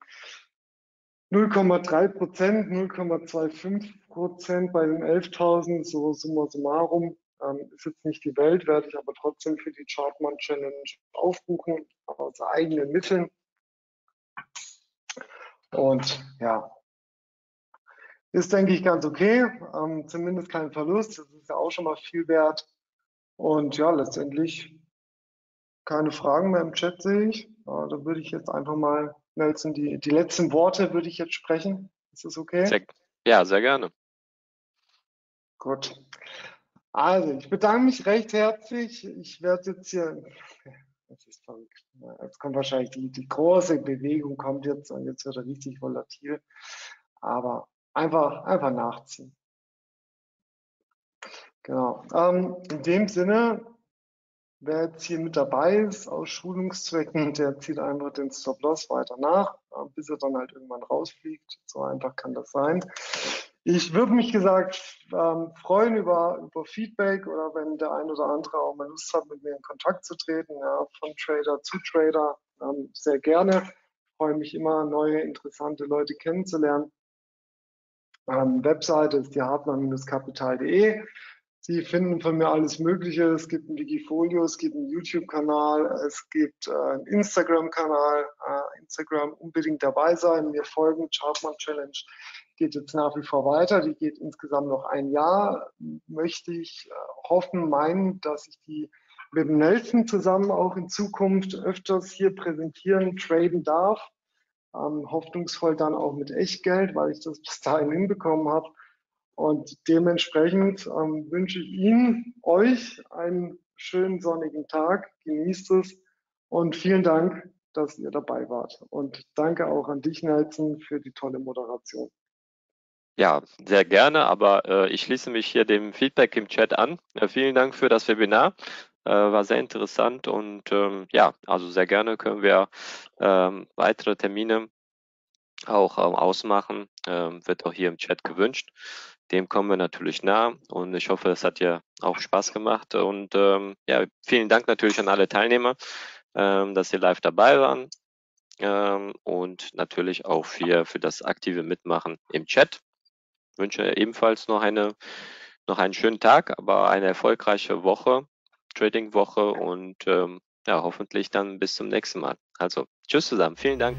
0,3 Prozent, 0,25 Prozent bei den 11.000, so summa summarum. Ähm, ist jetzt nicht die Welt, werde ich aber trotzdem für die Chartman Challenge aufbuchen, aus eigenen Mitteln. Und ja, ist, denke ich, ganz okay. Ähm, zumindest kein Verlust. Das ist ja auch schon mal viel wert. Und ja, letztendlich keine Fragen mehr im Chat sehe ich. Äh, da würde ich jetzt einfach mal, Nelson, die, die letzten Worte würde ich jetzt sprechen. Ist das okay? Sehr, ja, sehr gerne. Gut. Also, ich bedanke mich recht herzlich. Ich werde jetzt hier, das ist verrückt. Jetzt kommt wahrscheinlich die, die große Bewegung, kommt jetzt und jetzt wird er richtig volatil. Aber einfach, einfach nachziehen. Genau. Ähm, in dem Sinne, wer jetzt hier mit dabei ist aus Schulungszwecken, der zieht einfach den Stop-Loss weiter nach, bis er dann halt irgendwann rausfliegt. So einfach kann das sein. Ich würde mich gesagt ähm, freuen über, über Feedback oder wenn der ein oder andere auch mal Lust hat, mit mir in Kontakt zu treten, ja, von Trader zu Trader, ähm, sehr gerne. Ich freue mich immer, neue, interessante Leute kennenzulernen. Ähm, Webseite ist die hartmann-kapital.de. Sie finden von mir alles Mögliche. Es gibt ein Wikifolio, es gibt einen YouTube-Kanal, es gibt äh, einen Instagram-Kanal. Äh, Instagram unbedingt dabei sein, mir folgen, Chartman Challenge geht jetzt nach wie vor weiter. Die geht insgesamt noch ein Jahr. Möchte ich äh, hoffen, meinen, dass ich die mit Nelson zusammen auch in Zukunft öfters hier präsentieren, traden darf. Ähm, hoffnungsvoll dann auch mit Echtgeld, weil ich das bis dahin hinbekommen habe. Und dementsprechend ähm, wünsche ich Ihnen, euch einen schönen sonnigen Tag. Genießt es und vielen Dank, dass ihr dabei wart. Und danke auch an dich, Nelson, für die tolle Moderation. Ja, sehr gerne, aber äh, ich schließe mich hier dem Feedback im Chat an. Äh, vielen Dank für das Webinar. Äh, war sehr interessant und ähm, ja, also sehr gerne können wir ähm, weitere Termine auch ähm, ausmachen. Ähm, wird auch hier im Chat gewünscht. Dem kommen wir natürlich nah und ich hoffe, es hat dir auch Spaß gemacht. Und ähm, ja, vielen Dank natürlich an alle Teilnehmer, ähm, dass sie live dabei waren ähm, und natürlich auch für, für das aktive Mitmachen im Chat. Wünsche ebenfalls noch eine noch einen schönen Tag, aber eine erfolgreiche Woche Trading-Woche und ähm, ja, hoffentlich dann bis zum nächsten Mal. Also, tschüss zusammen. Vielen Dank.